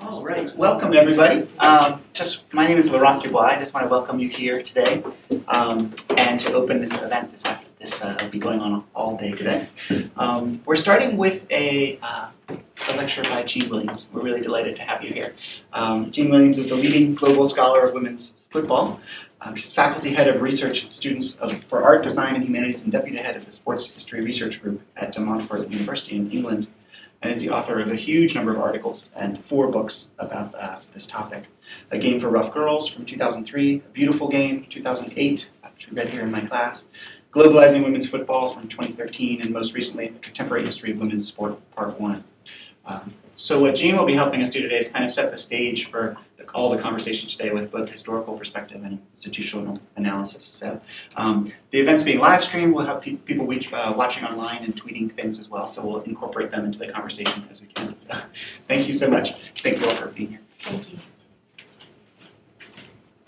All right, welcome everybody. Um, just my name is Laurent Dubois. I just want to welcome you here today um, and to open this event. This this uh, will be going on all day today. Um, we're starting with a, uh, a, lecture by Jean Williams. We're really delighted to have you here. Um, Jean Williams is the leading global scholar of women's football. Um, she's faculty head of research and students of, for art, design, and humanities, and deputy head of the sports history research group at De Montfort University in England and is the author of a huge number of articles and four books about uh, this topic. A Game for Rough Girls from 2003, A Beautiful Game 2008, which we read here in my class, Globalizing Women's Football from 2013, and most recently, A Contemporary History of Women's Sport, Part 1. Um, so what Jean will be helping us do today is kind of set the stage for the, all the conversation today with both historical perspective and institutional analysis. So um, the event's being live streamed. We'll have pe people reach, uh, watching online and tweeting things as well. So we'll incorporate them into the conversation as we can. So thank you so much. Thank you all for being here. Thank you.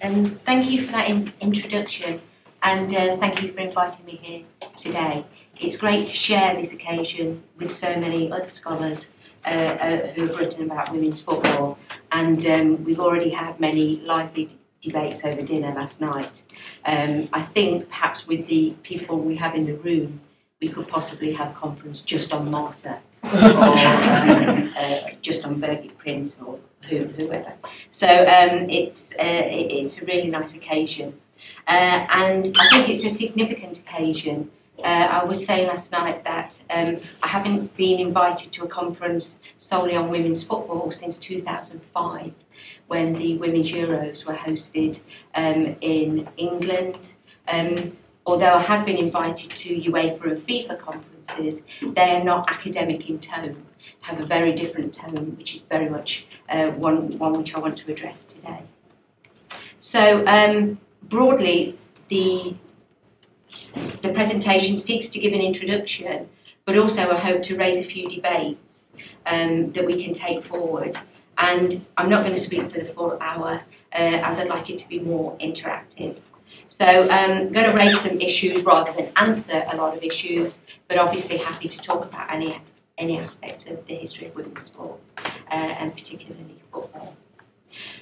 And um, thank you for that in introduction. And uh, thank you for inviting me here today. It's great to share this occasion with so many other scholars uh, uh, who have written about women's football, and um, we've already had many lively debates over dinner last night. Um, I think perhaps with the people we have in the room, we could possibly have a conference just on Marta, or uh, just on Birgit Prinz, or who, whoever. So um, it's uh, it's a really nice occasion, uh, and I think it's a significant occasion uh, I was saying last night that um, I haven't been invited to a conference solely on women's football since 2005, when the Women's Euros were hosted um, in England. Um, although I have been invited to UEFA and FIFA conferences, they are not academic in tone, have a very different tone, which is very much uh, one, one which I want to address today. So um, broadly, the the presentation seeks to give an introduction, but also I hope to raise a few debates um, that we can take forward. And I'm not going to speak for the full hour, uh, as I'd like it to be more interactive. So um, I'm going to raise some issues rather than answer a lot of issues, but obviously happy to talk about any, any aspect of the history of women's sport, uh, and particularly football.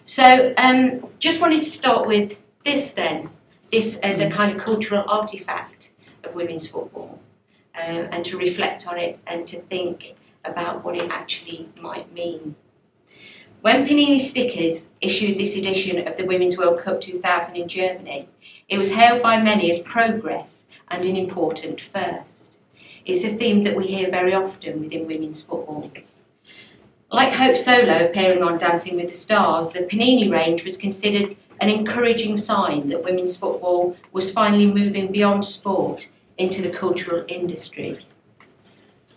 So um, just wanted to start with this then this as a kind of cultural artifact of women's football um, and to reflect on it and to think about what it actually might mean. When Panini Stickers issued this edition of the Women's World Cup 2000 in Germany, it was hailed by many as progress and an important first. It's a theme that we hear very often within women's football. Like Hope Solo appearing on Dancing with the Stars, the Panini range was considered an encouraging sign that women's football was finally moving beyond sport into the cultural industries.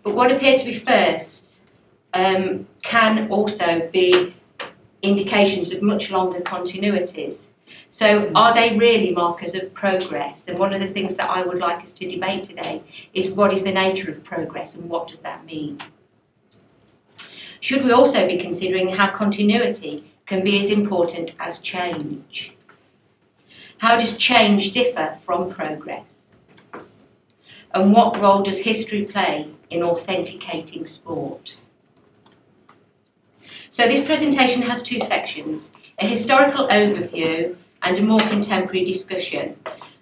But what appeared to be first um, can also be indications of much longer continuities. So are they really markers of progress? And one of the things that I would like us to debate today is what is the nature of progress and what does that mean? Should we also be considering how continuity can be as important as change. How does change differ from progress? And what role does history play in authenticating sport? So this presentation has two sections, a historical overview and a more contemporary discussion.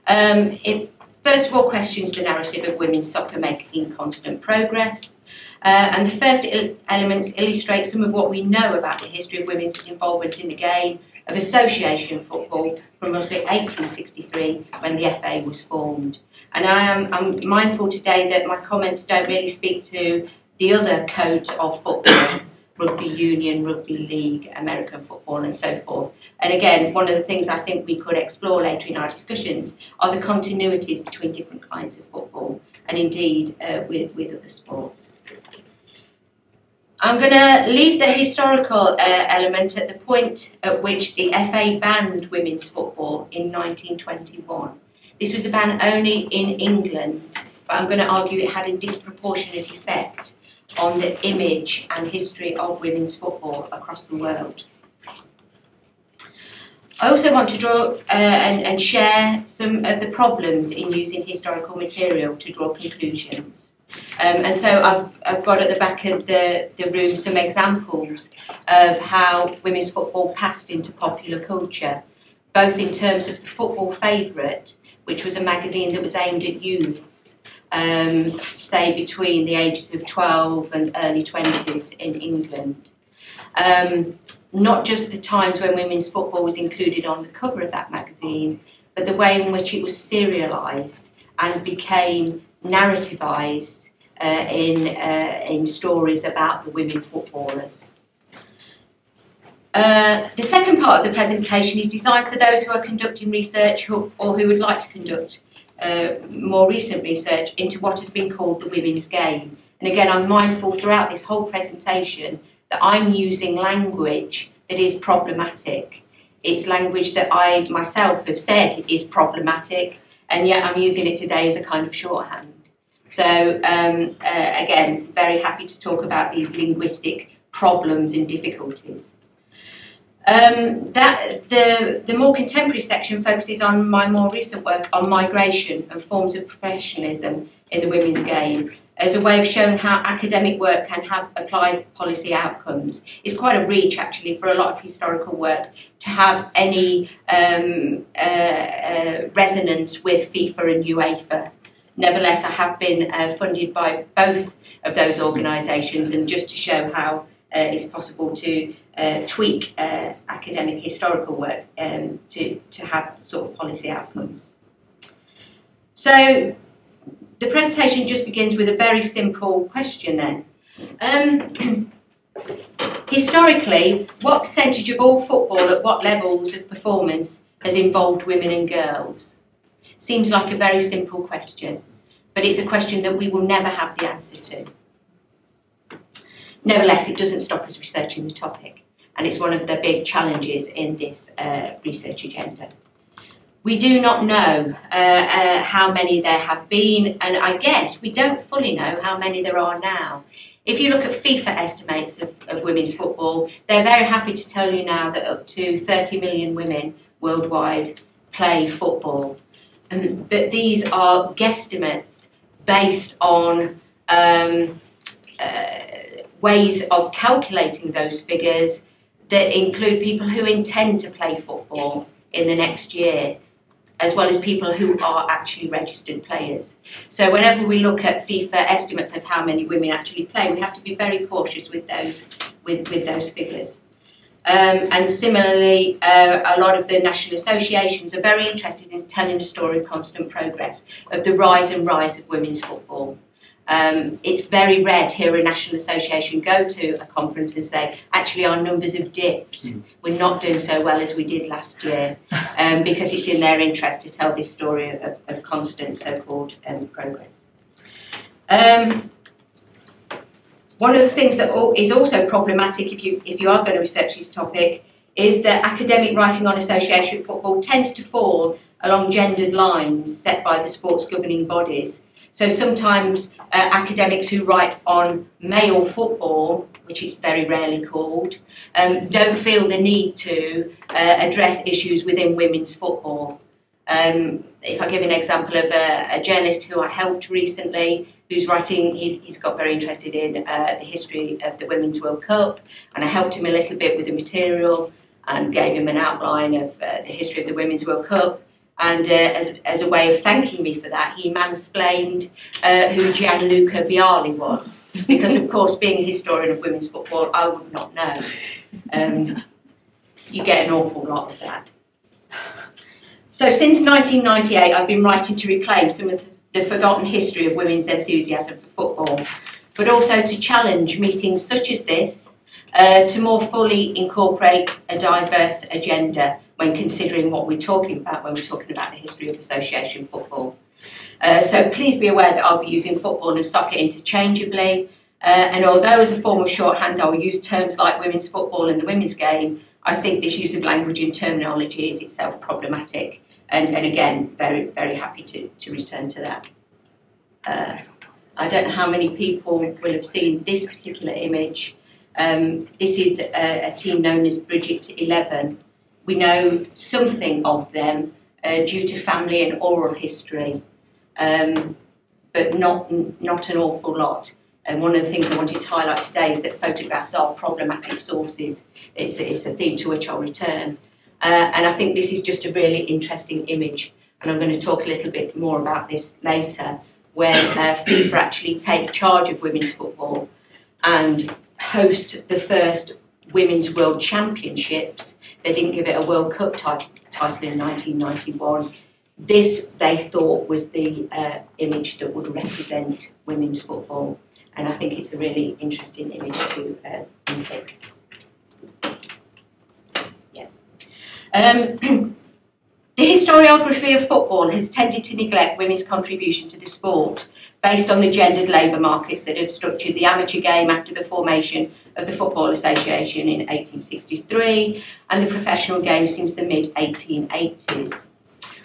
Um, it first of all questions the narrative of women's soccer making constant progress, uh, and the first il elements illustrate some of what we know about the history of women's involvement in the game of association football from roughly 1863 when the FA was formed. And I am I'm mindful today that my comments don't really speak to the other codes of football, rugby union, rugby league, American football and so forth. And again, one of the things I think we could explore later in our discussions are the continuities between different kinds of football and indeed uh, with, with other sports. I'm going to leave the historical uh, element at the point at which the FA banned women's football in 1921. This was a ban only in England, but I'm going to argue it had a disproportionate effect on the image and history of women's football across the world. I also want to draw uh, and, and share some of the problems in using historical material to draw conclusions. Um, and so I've, I've got at the back of the, the room some examples of how women's football passed into popular culture, both in terms of the Football Favourite, which was a magazine that was aimed at youths, um, say between the ages of 12 and early 20s in England. Um, not just the times when women's football was included on the cover of that magazine, but the way in which it was serialised and became narrativized uh, in, uh, in stories about the women footballers. Uh, the second part of the presentation is designed for those who are conducting research who, or who would like to conduct uh, more recent research into what has been called the women's game. And again, I'm mindful throughout this whole presentation that I'm using language that is problematic. It's language that I myself have said is problematic and yet I'm using it today as a kind of shorthand. So um, uh, again, very happy to talk about these linguistic problems and difficulties. Um, that the, the more contemporary section focuses on my more recent work on migration and forms of professionalism in the women's game as a way of showing how academic work can have applied policy outcomes. It's quite a reach, actually, for a lot of historical work to have any um, uh, uh, resonance with FIFA and UEFA. Nevertheless, I have been uh, funded by both of those organisations, and just to show how uh, it's possible to uh, tweak uh, academic historical work um, to, to have sort of policy outcomes. So the presentation just begins with a very simple question then. Um, historically, what percentage of all football at what levels of performance has involved women and girls? Seems like a very simple question, but it's a question that we will never have the answer to. Nevertheless, it doesn't stop us researching the topic, and it's one of the big challenges in this uh, research agenda. We do not know uh, uh, how many there have been, and I guess we don't fully know how many there are now. If you look at FIFA estimates of, of women's football, they're very happy to tell you now that up to 30 million women worldwide play football. But these are guesstimates based on um, uh, ways of calculating those figures that include people who intend to play football in the next year as well as people who are actually registered players. So whenever we look at FIFA estimates of how many women actually play, we have to be very cautious with those with, with those figures. Um, and similarly, uh, a lot of the national associations are very interested in telling the story of constant progress, of the rise and rise of women's football. Um, it's very rare to hear a national association go to a conference and say, actually, our numbers have dipped. Mm. We're not doing so well as we did last year, um, because it's in their interest to tell this story of, of constant so-called um, progress. Um, one of the things that is also problematic if you, if you are going to research this topic is that academic writing on association football tends to fall along gendered lines set by the sports governing bodies. So sometimes uh, academics who write on male football, which it's very rarely called, um, don't feel the need to uh, address issues within women's football. Um, if I give an example of a, a, journalist who I helped recently, who's writing, he's, he's got very interested in uh, the history of the Women's World Cup, and I helped him a little bit with the material and gave him an outline of uh, the history of the Women's World Cup. And uh, as, as a way of thanking me for that, he mansplained uh, who Gianluca Vialli was. Because, of course, being a historian of women's football, I would not know. Um, you get an awful lot of that. So, since 1998, I've been writing to reclaim some of the forgotten history of women's enthusiasm for football, but also to challenge meetings such as this uh, to more fully incorporate a diverse agenda when considering what we're talking about when we're talking about the history of association football. Uh, so please be aware that I'll be using football and soccer interchangeably. Uh, and although as a form of shorthand I will use terms like women's football and the women's game, I think this use of language and terminology is itself problematic. And, and again, very, very happy to, to return to that. Uh, I don't know how many people will have seen this particular image. Um, this is a, a, team known as Bridget's 11, we know something of them uh, due to family and oral history. Um, but not, not an awful lot. And one of the things I wanted to highlight today is that photographs are problematic sources. It's, it's a theme to which I'll return. Uh, and I think this is just a really interesting image. And I'm going to talk a little bit more about this later, when uh, FIFA actually take charge of women's football and host the first Women's World Championships. They didn't give it a World Cup title in 1991. This, they thought, was the uh, image that would represent women's football and I think it's a really interesting image to uh, unpick. Yeah. Um, the historiography of football has tended to neglect women's contribution to the sport based on the gendered labour markets that have structured the amateur game after the formation of the Football Association in 1863 and the professional game since the mid 1880s.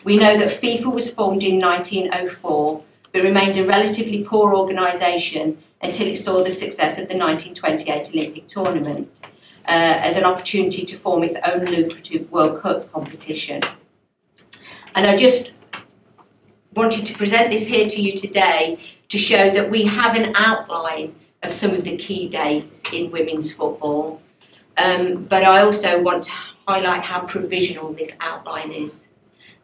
We know that FIFA was formed in 1904 but remained a relatively poor organisation until it saw the success of the 1928 Olympic tournament uh, as an opportunity to form its own lucrative World Cup competition. And I just wanted to present this here to you today to show that we have an outline of some of the key dates in women's football. Um, but I also want to highlight how provisional this outline is,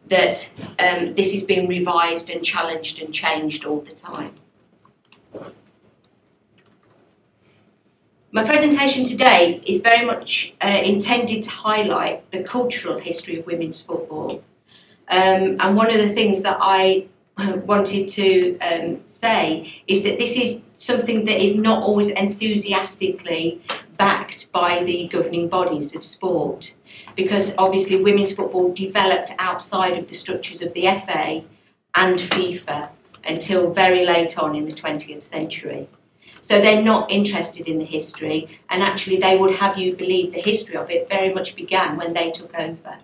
that um, this is being revised and challenged and changed all the time. My presentation today is very much uh, intended to highlight the cultural history of women's football. Um, and one of the things that I wanted to um, say is that this is something that is not always enthusiastically backed by the governing bodies of sport. Because obviously women's football developed outside of the structures of the FA and FIFA until very late on in the 20th century. So they're not interested in the history, and actually, they would have you believe the history of it very much began when they took over.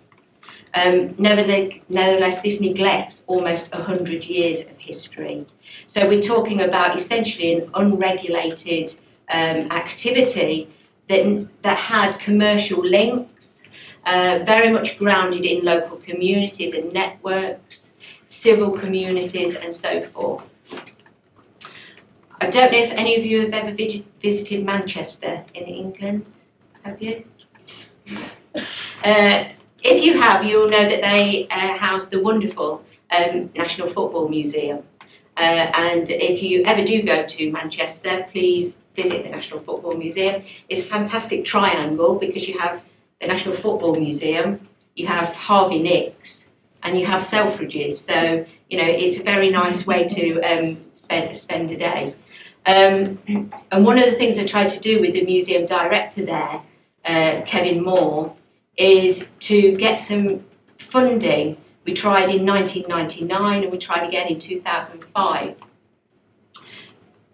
Um, nevertheless, this neglects almost 100 years of history. So we're talking about essentially an unregulated um, activity that, that had commercial links, uh, very much grounded in local communities and networks, civil communities, and so forth. I don't know if any of you have ever visited Manchester in England. Have you? Uh, if you have, you'll know that they uh, house the wonderful um, National Football Museum. Uh, and if you ever do go to Manchester, please visit the National Football Museum. It's a fantastic triangle because you have the National Football Museum, you have Harvey Nicks, and you have Selfridges. So, you know, it's a very nice way to um, spend, spend a day. Um, and one of the things I tried to do with the museum director there, uh, Kevin Moore, is to get some funding. We tried in 1999 and we tried again in 2005.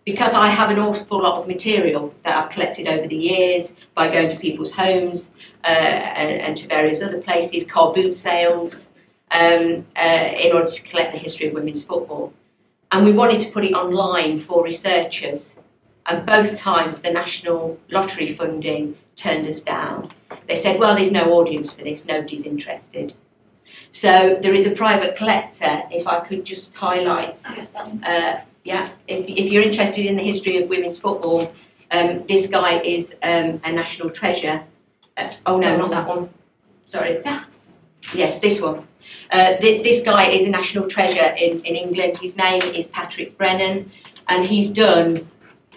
Because I have an awful lot of material that I've collected over the years by going to people's homes uh, and, and, to various other places, car boot sales, um, uh, in order to collect the history of women's football and we wanted to put it online for researchers. And both times the National Lottery funding turned us down. They said, well, there's no audience for this, nobody's interested. So there is a private collector, if I could just highlight, uh, yeah, if, if you're interested in the history of women's football, um, this guy is um, a national treasure. Uh, oh no, not that one. Sorry. Yes, this one. Uh, th this guy is a national treasure in, in England. His name is Patrick Brennan, and he's done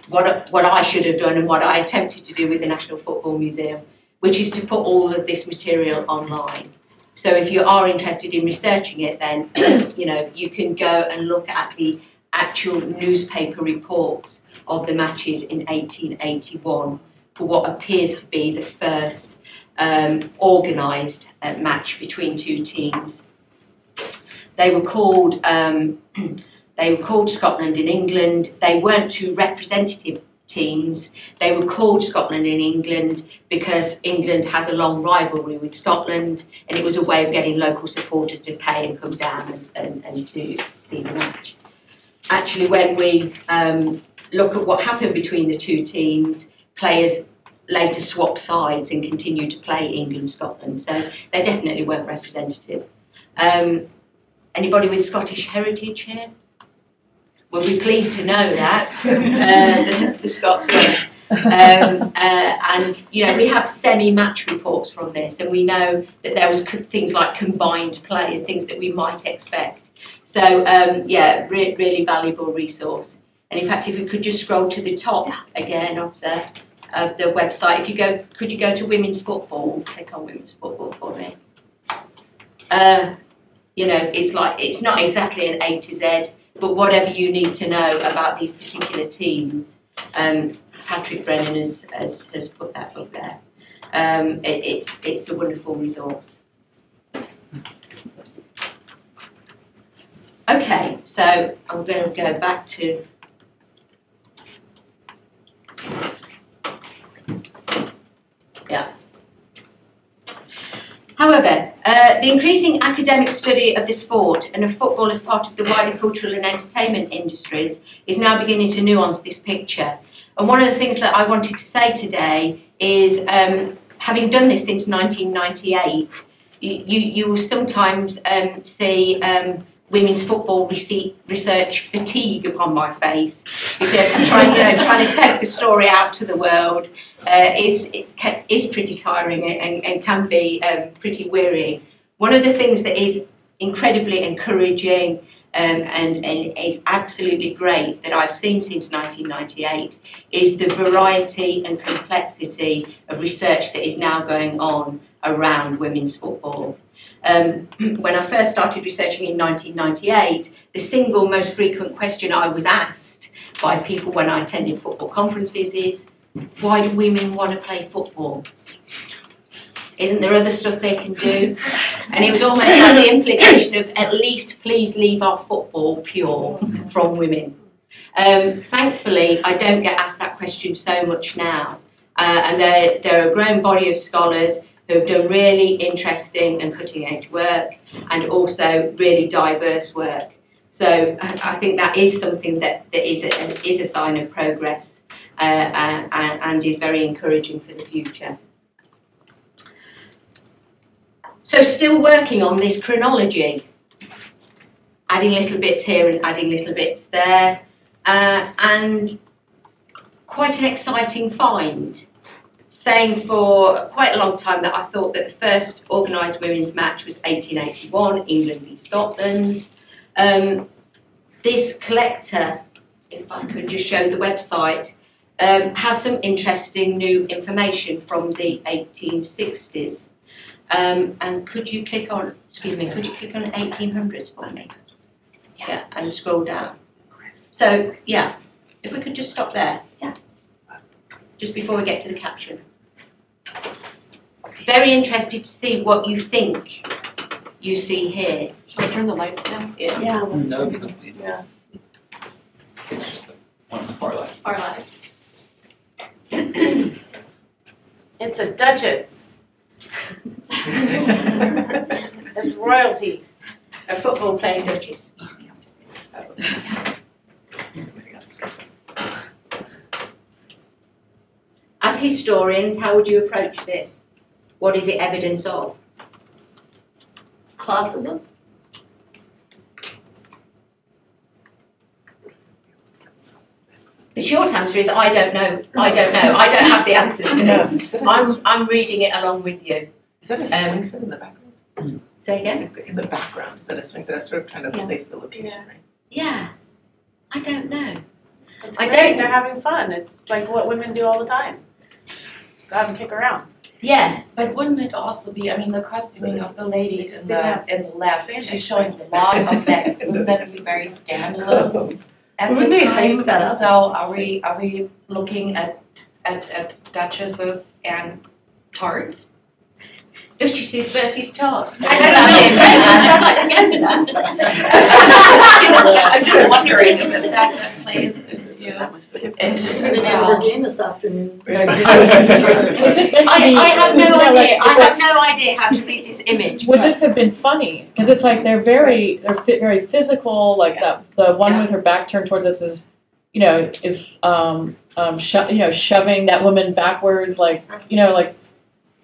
what, what I should have done and what I attempted to do with the National Football Museum, which is to put all of this material online. So if you are interested in researching it, then you know you can go and look at the actual newspaper reports of the matches in 1881 for what appears to be the first um, organised uh, match between two teams. They were called um, they were called Scotland in England. They weren't two representative teams. They were called Scotland in England because England has a long rivalry with Scotland, and it was a way of getting local supporters to pay and come down and, and, and to, to see the match. Actually, when we um, look at what happened between the two teams, players later swapped sides and continued to play England Scotland. So they definitely weren't representative. Um, anybody with Scottish heritage here? Will be pleased to know that uh, the, the Scots. Um, uh, and you know we have semi-match reports from this, and we know that there was things like combined play and things that we might expect. So um, yeah, re- really valuable resource. And in fact, if we could just scroll to the top again of the of the website, if you go, could you go to women's football? Click on women's football for me. Uh, you know, it's like it's not exactly an A to Z, but whatever you need to know about these particular teams, um, Patrick Brennan has, has, has put that up there. Um, it, it's it's a wonderful resource. Okay, so I'm going to go back to. Yeah. However, uh, the increasing academic study of the sport and of football as part of the wider cultural and entertainment industries is now beginning to nuance this picture. And one of the things that I wanted to say today is, um, having done this since 1998, you, you, will sometimes um, see um, women's football research fatigue upon my face because trying, you know, trying to take the story out to the world uh, is, is pretty tiring and, and can be um, pretty wearying. One of the things that is incredibly encouraging um, and, and is absolutely great that I've seen since 1998 is the variety and complexity of research that is now going on around women's football. Um, when I first started researching in 1998, the single most frequent question I was asked by people when I attended football conferences is, why do women want to play football? Isn't there other stuff they can do? And it was almost like the implication of at least please leave our football pure from women. Um, thankfully, I don't get asked that question so much now. Uh, and there, there are a growing body of scholars who have done really interesting and cutting edge work and also really diverse work. So I think that is something that, that is, a, is a sign of progress uh, and, and is very encouraging for the future. So still working on this chronology, adding little bits here and adding little bits there, uh, and quite an exciting find. Saying for quite a long time that I thought that the first organised women's match was 1881, England v Scotland. Um, this collector, if I could just show the website, um, has some interesting new information from the 1860s. Um, and could you click on, excuse me, could you click on 1800s for me? Yeah, and scroll down. So, yeah, if we could just stop there. Yeah. Just before we get to the caption. Very interested to see what you think you see here. Should I turn the lights down? Yeah. Yeah. That would be complete. Yeah. It's just the one on the far left. Our lights. It's a duchess. It's royalty. A football playing duchess. As historians, how would you approach this? What is it evidence of? Classism? The short answer is I don't know. I don't know. I don't have the answers to this. Is that a, I'm, I'm reading it along with you. is that a um, swing set in the background? Say again? In the background, is that a swing set? I'm sort of trying to Yeah. place the location, Yeah. right? Yeah. I don't know. It's I great. don't- They're having fun. It's like what women do all the time. Go out and kick around. Yeah. But wouldn't it also be, I mean, the costuming of the lady Just in the, have in the left, she's showing the lock of that, wouldn't that be very scandalous at the Wouldn't they time? hype that up? So are we, are we looking at, at, at duchesses and tarts? Duchesses versus tarts. I I'd like to get to that. I'm just wondering if that that plays into into well. game this afternoon. I, I have no idea. I have no idea how to read this image. Would this have been funny? Because it's like they're very, they're fi- very physical. Like the the one Yeah. with her back turned towards us is, you know, is um um sho- you know shoving that woman backwards. Like you know, like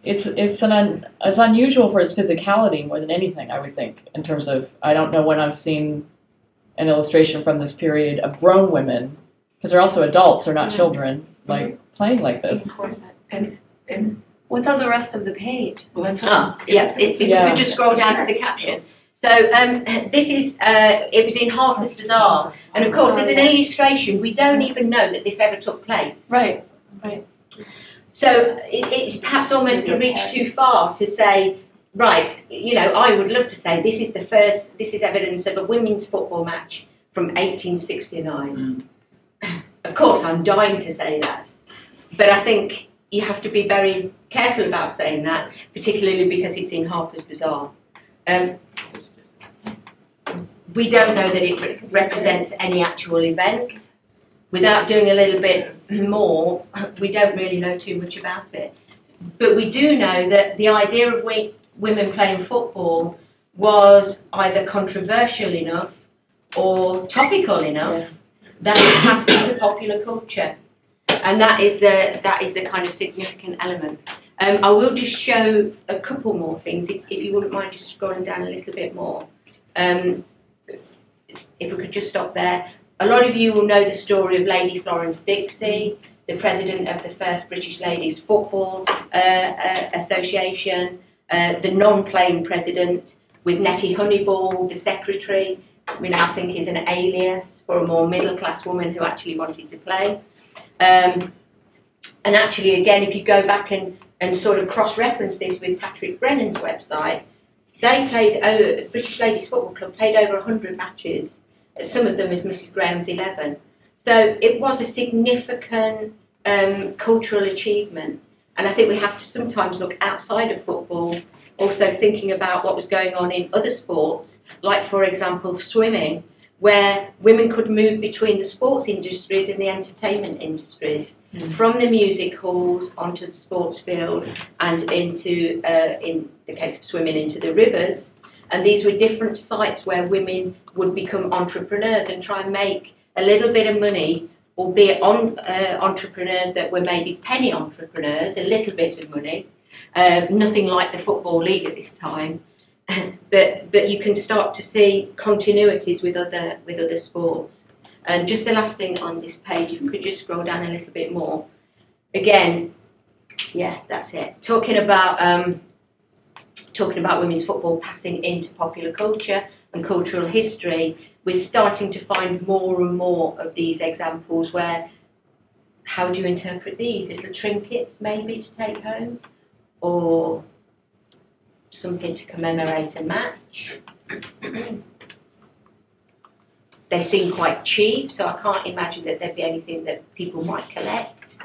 it's it's an un, it's unusual for its physicality more than anything. I would think in terms of I don't know when I've seen an illustration from this period of grown women, because they're also adults, they're not children, like playing like this. And what's on the rest of the page? Well, that's Oh, yes, if, if you Yeah. could just scroll down to the caption. So um, this is, uh, it was in Harper's Bazaar, and of course, as an illustration, we don't even know that this ever took place. Right. Right. So it, it's perhaps almost a reach too far to say, right, you know, I would love to say this is the first, this is evidence of a women's football match from 1869. Of course, I'm dying to say that, but I think you have to be very careful about saying that, particularly because it's in Harper's Bazaar. Um, we don't know that it re- represents any actual event. Without doing a little bit more, we don't really know too much about it. But we do know that the idea of we, women playing football was either controversial enough or topical enough that it passed into popular culture. And that is the that is the kind of significant element. Um, I will just show a couple more things, if, if you wouldn't mind just scrolling down a little bit more. Um, if we could just stop there. A lot of you will know the story of Lady Florence Dixie, the president of the first British Ladies Football uh, uh, Association, uh, the non-playing president with Nettie Honeyball, the secretary, we now think is an alias for a more middle-class woman who actually wanted to play. Um, and actually, again, if you go back and, and sort of cross-reference this with Patrick Brennan's website, they played, oh, British Ladies Football Club played over 100 matches, some of them as Mrs Graham's 11. So it was a significant um, cultural achievement. And I think we have to sometimes look outside of football, also thinking about what was going on in other sports, like, for example, swimming, where women could move between the sports industries and the entertainment industries, from the music halls onto the sports field and into, uh, in the case of swimming, into the rivers. And these were different sites where women would become entrepreneurs and try and make a little bit of money, albeit on uh, entrepreneurs that were maybe penny entrepreneurs, a little bit of money. Uh, nothing like the football league at this time, but but you can start to see continuities with other with other sports. And just the last thing on this page, if you could just scroll down a little bit more. Again, yeah, that's it. Talking about um, talking about women's football passing into popular culture and cultural history, we're starting to find more and more of these examples where how do you interpret these? Little trinkets maybe to take home? Or something to commemorate a match? they seem quite cheap, so I can't imagine that there'd be anything that people might collect.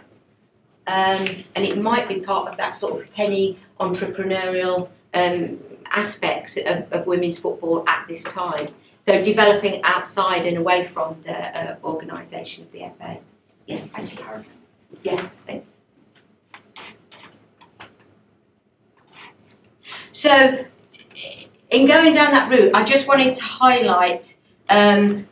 Um, and it might be part of that sort of penny entrepreneurial um, aspects of, of women's football at this time. So developing outside and away from the uh, organisation of the FA. Yeah, thank you. Yeah, thanks. So, in going down that route, I just wanted to highlight um,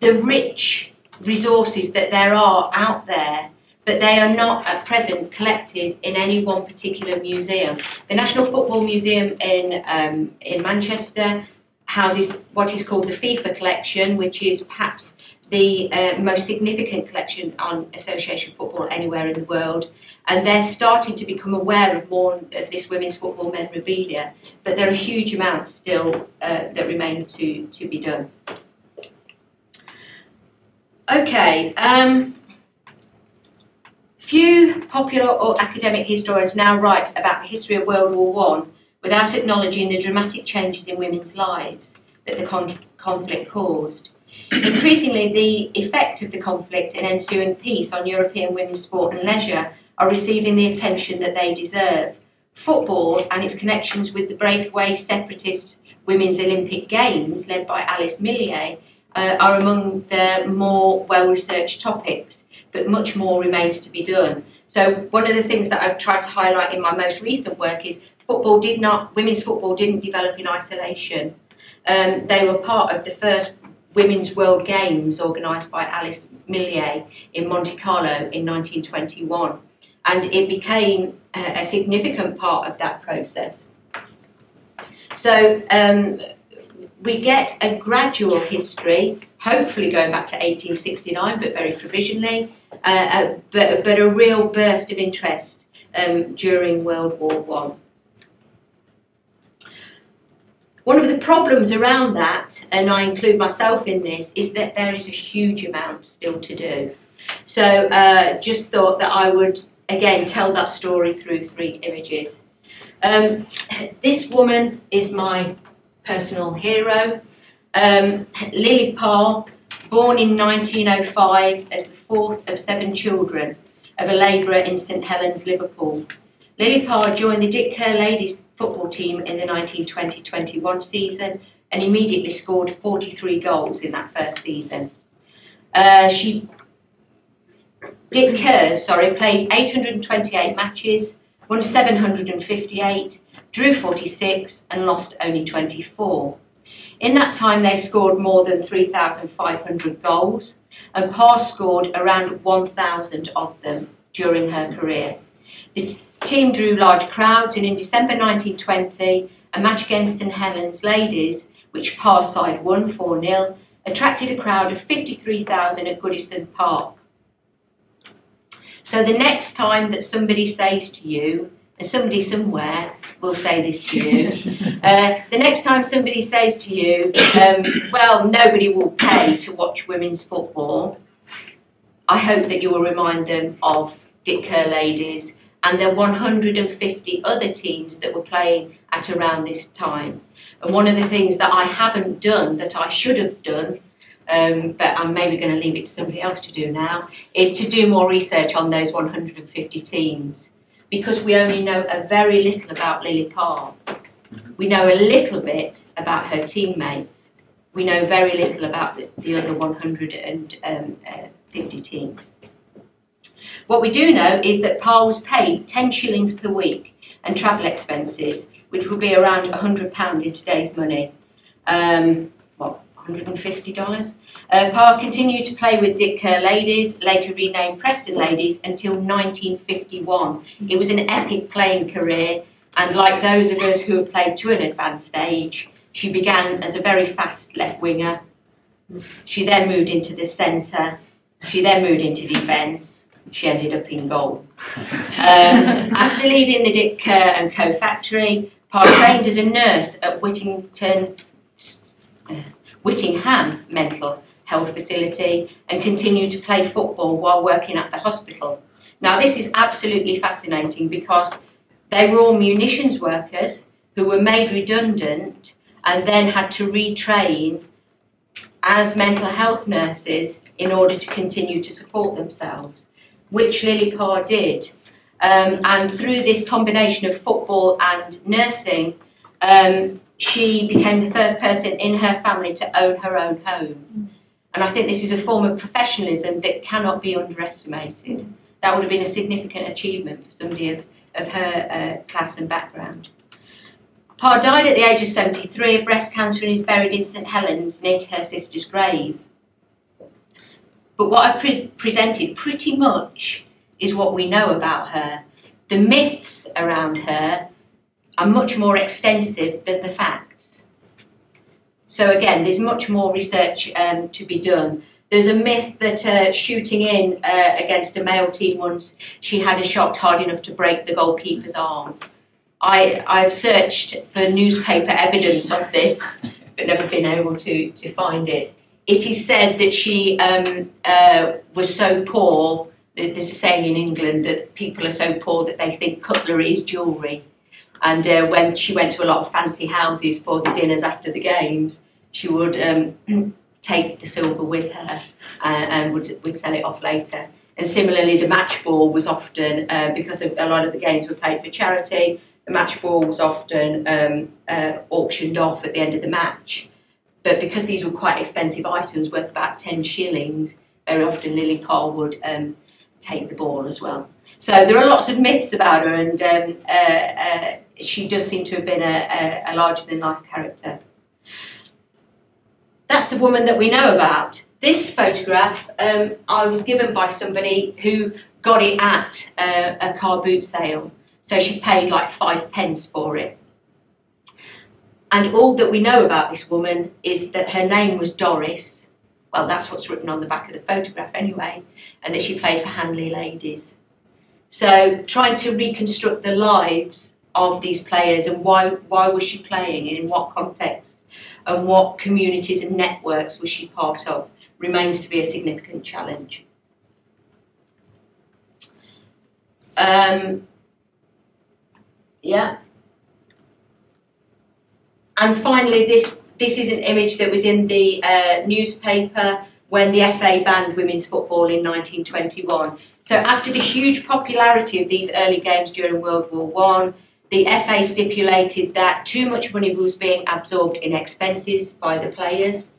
the rich resources that there are out there, but they are not at present collected in any one particular museum. The National Football Museum in, um, in Manchester houses what is called the FIFA collection, which is perhaps the uh, most significant collection on association football anywhere in the world. And they're starting to become aware of more of this women's football memorabilia, but there are huge amounts still uh, that remain to, to be done. Okay, um, few popular or academic historians now write about the history of World War One without acknowledging the dramatic changes in women's lives that the con- conflict caused. Increasingly, the effect of the conflict and ensuing peace on European women's sport and leisure are receiving the attention that they deserve. Football and its connections with the breakaway separatist Women's Olympic Games, led by Alice Milliat, uh, are among the more well researched topics, but much more remains to be done. So, one of the things that I've tried to highlight in my most recent work is football did not, women's football didn't develop in isolation. Um, they were part of the first Women's World Games organised by Alice Milliat in Monte Carlo in 1921, and it became a, significant part of that process. So um, we get a gradual history, hopefully going back to 1869, but very provisionally, uh, uh, but, but a real burst of interest um, during World War One. One of the problems around that, and I include myself in this, is that there is a huge amount still to do. So uh, just thought that I would again tell that story through three images. Um, this woman is my personal hero. Um, Lily Parr, born in 1905 as the fourth of seven children of a labourer in St Helens, Liverpool. Lily Parr joined the Dick Kerr ladies football team in the 1920-21 season and immediately scored 43 goals in that first season. Uh, she Dick Kerr, sorry, played 828 matches, won 758, drew 46 and lost only 24. In that time they scored more than 3,500 goals and Parr scored around 1,000 of them during her career. The team drew large crowds and in December 1920 a match against St Helens Ladies, which Parr side won 4-0, attracted a crowd of 53,000 at Goodison Park. So the next time that somebody says to you, and somebody somewhere will say this to you, uh, the next time somebody says to you, um, well, nobody will pay to watch women's football, I hope that you will remind them of Dick Kerr Ladies and the 150 other teams that were playing at around this time. And one of the things that I haven't done that I should have done um, but I'm maybe going to leave it to somebody else to do now, is to do more research on those 150 teams because we only know a very little about Lily Parr. We know a little bit about her teammates. We know very little about the, the other 150 um, uh, teams. What we do know is that Parr was paid 10 shillings per week and travel expenses, which would be around £100 in today's money. Um, $150. Uh, Parr continued to play with Dick Kerr Ladies, later renamed Preston Ladies, until 1951. It was an epic playing career, and like those of us who have played to an advanced age, she began as a very fast left winger. She then moved into the centre. She then moved into defence. She ended up in goal. Um, after leaving the Dick Kerr and Co factory, Parr trained as a nurse at Whittington. Uh, Whittingham Mental Health Facility and continued to play football while working at the hospital. Now, this is absolutely fascinating because they were all munitions workers who were made redundant and then had to retrain as mental health nurses in order to continue to support themselves, which Lily Parr did. Um, and through this combination of football and nursing, um, she became the first person in her family to own her own home. And I think this is a form of professionalism that cannot be underestimated. That would have been a significant achievement for somebody of, of her uh, class and background. Parr died at the age of 73 of breast cancer and is buried in St Helens near to her sister's grave. But what I pre- presented pretty much is what we know about her. The myths around her are much more extensive than the facts. So again, there's much more research um, to be done. There's a myth that uh, shooting in uh, against a male team once, she had a shot hard enough to break the goalkeeper's arm. I, I've searched for newspaper evidence of this, but never been able to, to find it. It is said that she um, uh, was so poor, there's a saying in England that people are so poor that they think cutlery is jewellery. And uh, when she went to a lot of fancy houses for the dinners after the games, she would um, take the silver with her uh, and would, would sell it off later. And similarly, the match ball was often, uh, because a lot of the games were played for charity, the match ball was often um, uh, auctioned off at the end of the match. But because these were quite expensive items worth about 10 shillings, very often Lily Parr would um, take the ball as well. So there are lots of myths about her, and um, uh, uh, she does seem to have been a, a, a larger than life character. That's the woman that we know about. This photograph um, I was given by somebody who got it at uh, a car boot sale. So she paid like five pence for it. And all that we know about this woman is that her name was Doris, Well, that's what's written on the back of the photograph anyway, and that she played for Hanley Ladies. So trying to reconstruct the lives of these players and why why was she playing and in what context and what communities and networks was she part of remains to be a significant challenge. Um, yeah. And finally, this this is an image that was in the uh, newspaper when the FA banned women's football in 1921. So after the huge popularity of these early games during World War One, the FA stipulated that too much money was being absorbed in expenses by the players,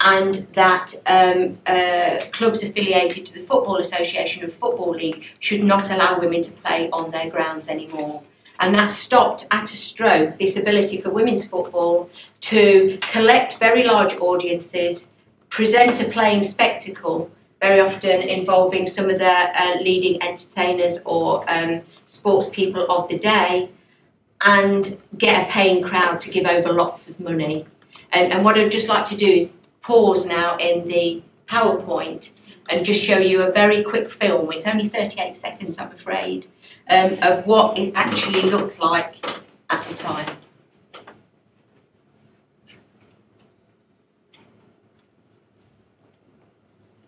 and that um, uh, clubs affiliated to the Football Association and Football League should not allow women to play on their grounds anymore. And that stopped at a stroke this ability for women's football to collect very large audiences, present a playing spectacle, very often involving some of the uh, leading entertainers or um, sports people of the day, and get a paying crowd to give over lots of money. And, and what I'd just like to do is pause now in the PowerPoint and just show you a very quick film. It's only 38 seconds, I'm afraid, um, of what it actually looked like at the time.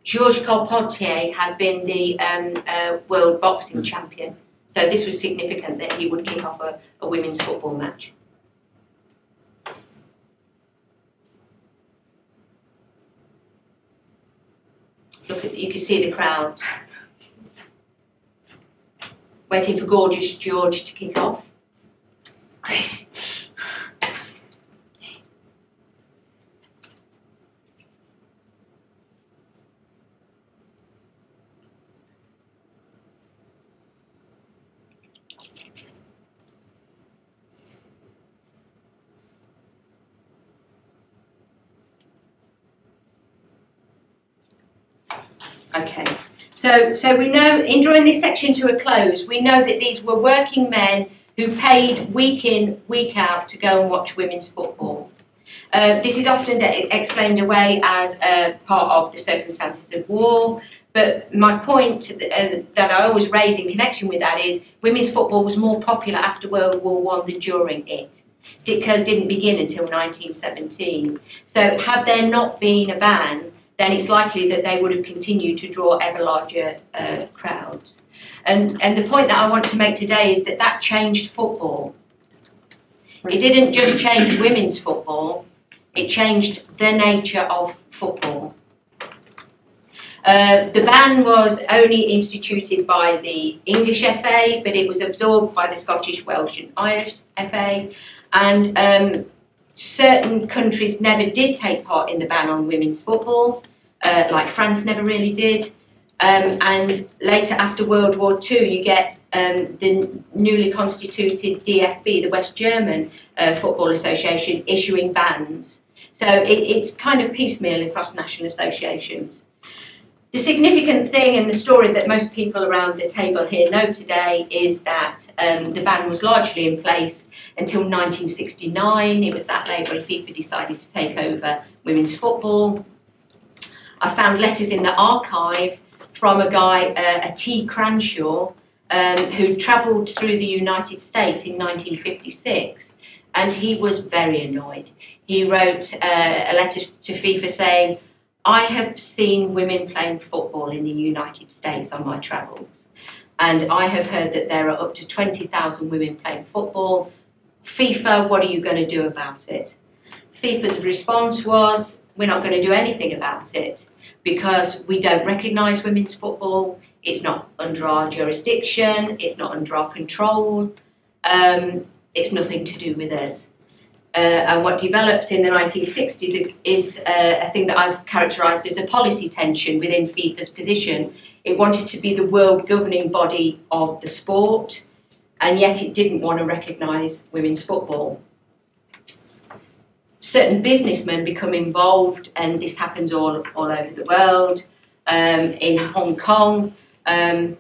Georges Carpentier had been the um, uh, world boxing champion, so this was significant that he would kick off a, a women's football match. Look at you can see the crowds waiting for gorgeous George to kick off. Okay. So, so we know, in drawing this section to a close, we know that these were working men who paid week in, week out to go and watch women's football. Uh, this is often explained away as a part of the circumstances of war, but my point uh, that I always raise in connection with that is women's football was more popular after World War One than during it, because didn't begin until 1917. So, had there not been a ban, then it's likely that they would have continued to draw ever larger uh, crowds. And, and the point that I want to make today is that that changed football. It didn't just change women's football, it changed the nature of football. Uh, the ban was only instituted by the English FA, but it was absorbed by the Scottish, Welsh, and Irish FA. And um, certain countries never did take part in the ban on women's football, uh, like France never really did. Um, and later, after World War II, you get um, the newly constituted DFB, the West German uh, Football Association, issuing bans. So it, it's kind of piecemeal across national associations. The significant thing and the story that most people around the table here know today is that um, the ban was largely in place until 1969. It was that late when FIFA decided to take over women's football. I found letters in the archive from a guy, uh, a T. Cranshaw, um, who travelled through the United States in 1956, and he was very annoyed. He wrote uh, a letter to FIFA saying, I have seen women playing football in the United States on my travels, and I have heard that there are up to 20,000 women playing football. FIFA, what are you going to do about it? FIFA's response was, we're not going to do anything about it because we don't recognise women's football, it's not under our jurisdiction, it's not under our control, um, it's nothing to do with us. Uh, and what develops in the 1960s is, is uh, a thing that I've characterised as a policy tension within FIFA's position. It wanted to be the world governing body of the sport, and yet it didn't want to recognise women's football. Certain businessmen become involved, and this happens all, all over the world. Um, in Hong Kong, um,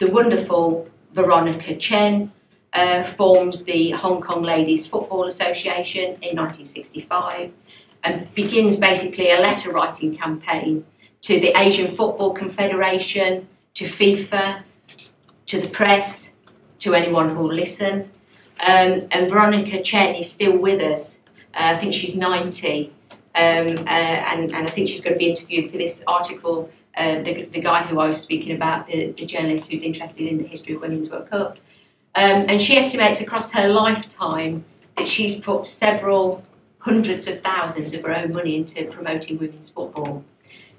the wonderful Veronica Chen uh, forms the Hong Kong Ladies Football Association in 1965. and begins basically a letter writing campaign to the Asian Football Confederation, to FIFA, to the press, to anyone who will listen. Um, and Veronica Chen is still with us. Uh, I think she's 90. Um, uh, and, and I think she's going to be interviewed for this article. Uh, the, the guy who I was speaking about, the, the journalist who's interested in the history of Women's World Cup. Um, and she estimates across her lifetime that she's put several hundreds of thousands of her own money into promoting women's football.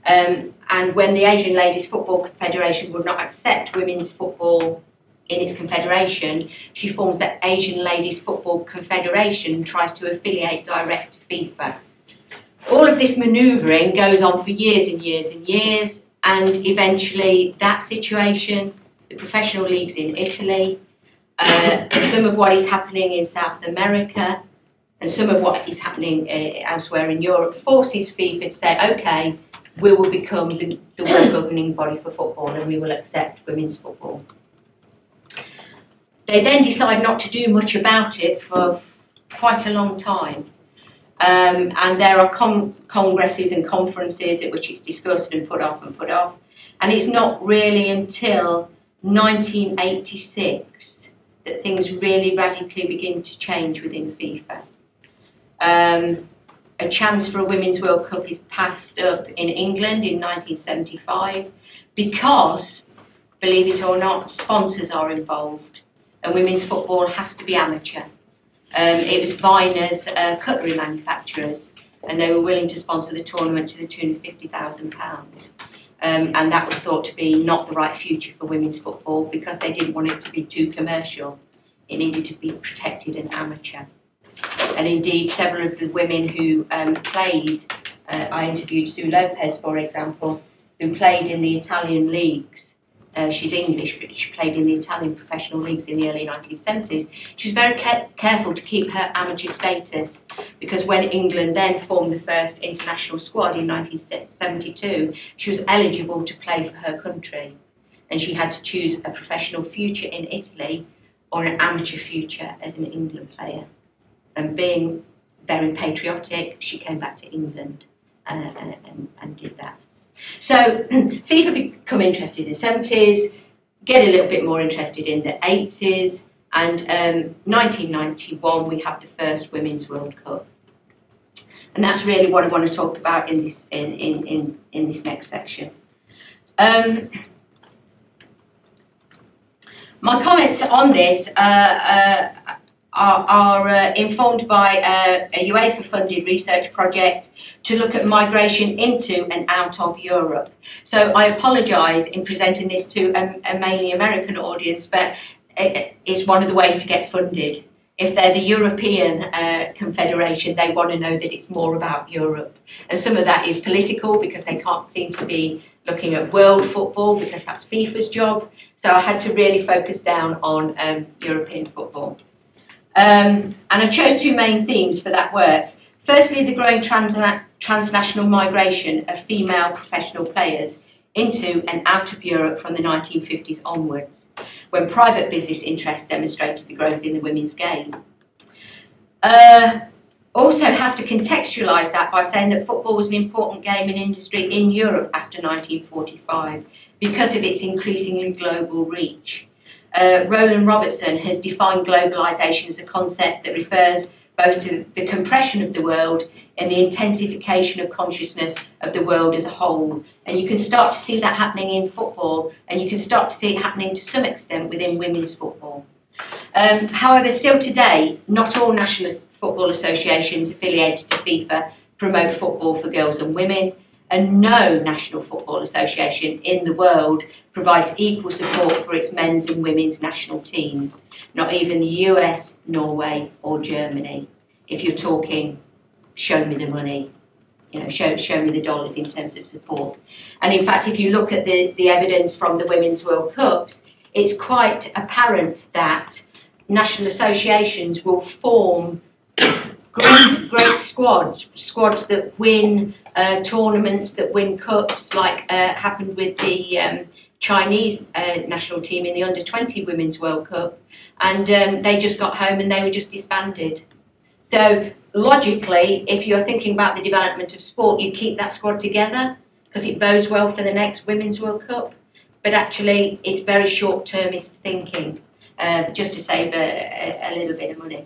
Um, and when the Asian Ladies Football Confederation would not accept women's football in its confederation, she forms the Asian Ladies Football Confederation and tries to affiliate direct to FIFA. All of this manoeuvring goes on for years and years and years, and eventually that situation, the professional leagues in Italy, uh, some of what is happening in South America, and some of what is happening uh, elsewhere in Europe forces FIFA to say, okay, we will become the, the world governing body for football and we will accept women's football. They then decide not to do much about it for quite a long time. Um, and there are con congresses and conferences at which it's discussed and put off and put off. And it's not really until 1986 that things really radically begin to change within FIFA. Um, a chance for a Women's World Cup is passed up in England in 1975 because, believe it or not, sponsors are involved and women's football has to be amateur. Um, it was Viner's uh, cutlery manufacturers and they were willing to sponsor the tournament to the tune of £50,000. Um, and that was thought to be not the right future for women's football because they didn't want it to be too commercial. It needed to be protected and amateur. And indeed, several of the women who um, played, uh, I interviewed Sue Lopez, for example, who played in the Italian leagues. Uh, she's English, but she played in the Italian professional leagues in the early 1970s. She was very ca careful to keep her amateur status because when England then formed the first international squad in 1972, she was eligible to play for her country. And she had to choose a professional future in Italy or an amateur future as an England player and being very patriotic, she came back to England uh, and, and, and, did that. So FIFA become interested in the 70s, get a little bit more interested in the 80s, and um, 1991 we have the first Women's World Cup. And that's really what I want to talk about in this, in, in, in, in this next section. Um, my comments on this uh, uh, are, are uh, informed by uh, a UEFA-funded research project to look at migration into and out of Europe. So I apologise in presenting this to a, a mainly American audience, but it, it's one of the ways to get funded. If they're the European uh, Confederation, they want to know that it's more about Europe. And some of that is political because they can't seem to be looking at world football because that's FIFA's job. So I had to really focus down on um, European football. Um, and I chose two main themes for that work. Firstly, the growing transna transnational migration of female professional players into and out of Europe from the 1950s onwards, when private business interests demonstrated the growth in the women's game. Uh, also have to contextualise that by saying that football was an important game and industry in Europe after 1945 because of its increasing global reach. Uh, Roland Robertson has defined globalisation as a concept that refers both to the compression of the world and the intensification of consciousness of the world as a whole. And you can start to see that happening in football, and you can start to see it happening to some extent within women's football. Um, however, still today, not all national football associations affiliated to FIFA promote football for girls and women, and no national football association in the world provides equal support for its men's and women's national teams, not even the US, Norway, or Germany. If you're talking, show me the money, you know, show, show me the dollars in terms of support. And in fact, if you look at the, the evidence from the Women's World Cups, it's quite apparent that national associations will form great, great squads, squads that win uh, tournaments, that win cups, like uh, happened with the um, Chinese uh, national team in the under 20 Women's World Cup. And um, they just got home and they were just disbanded. So logically, if you're thinking about the development of sport, you keep that squad together because it bodes well for the next Women's World Cup. But actually, it's very short-termist thinking, uh, just to save a, a, a little bit of money.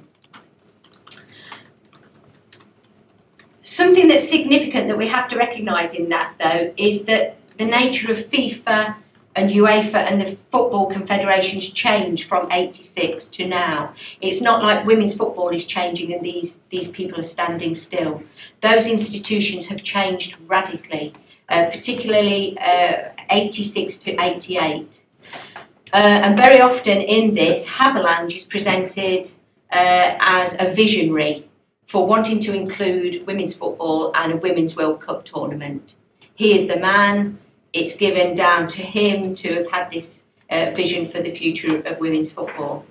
Something that's significant that we have to recognise in that, though, is that the nature of FIFA and UEFA and the Football Confederations changed from 86 to now. It's not like women's football is changing and these, these people are standing still. Those institutions have changed radically, uh, particularly uh, 86 to 88. Uh, and very often in this, Havelange is presented uh, as a visionary for wanting to include women's football and a Women's World Cup tournament. He is the man, it's given down to him to have had this uh, vision for the future of women's football.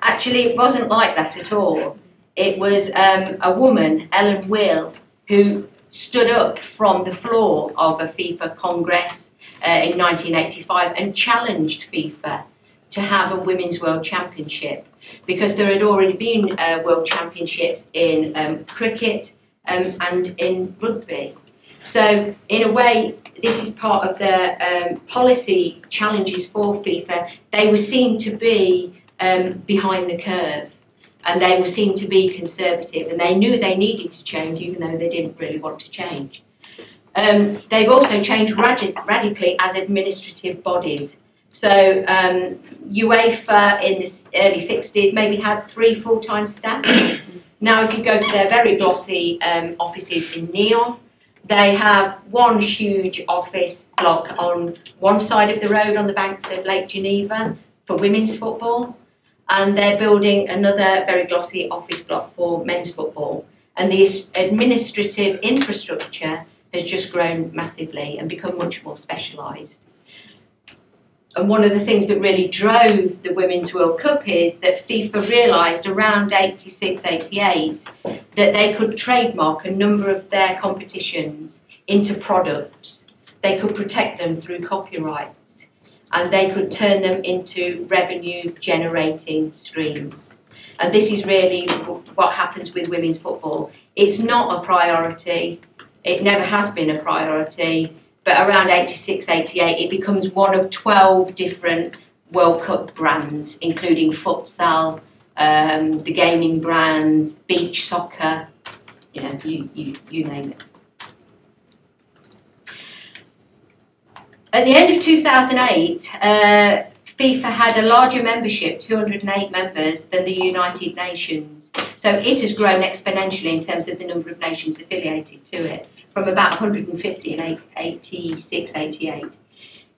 Actually, it wasn't like that at all. It was um, a woman, Ellen Wille, who stood up from the floor of a FIFA Congress uh, in 1985 and challenged FIFA to have a Women's World Championship because there had already been uh, World Championships in um, cricket um, and in rugby. So, in a way, this is part of the um, policy challenges for FIFA. They were seen to be um, behind the curve and they were seen to be conservative and they knew they needed to change even though they didn't really want to change. Um, they've also changed radi- radically as administrative bodies. So um, UEFA in the early 60s maybe had three full-time staff. now if you go to their very glossy um, offices in Nyon, they have one huge office block on one side of the road on the banks of Lake Geneva for women's football, and they're building another very glossy office block for men's football. And the administrative infrastructure has just grown massively and become much more specialised. And one of the things that really drove the Women's World Cup is that FIFA realised around 86 88 that they could trademark a number of their competitions into products. They could protect them through copyrights and they could turn them into revenue generating streams. And this is really what happens with women's football. It's not a priority, it never has been a priority but around 86, 88, it becomes one of 12 different World Cup brands, including futsal, um, the gaming brands, beach soccer, you know, you, you, you name it. At the end of 2008, uh, FIFA had a larger membership, 208 members, than the United Nations. So it has grown exponentially in terms of the number of nations affiliated to it from about 150 in 86, 88.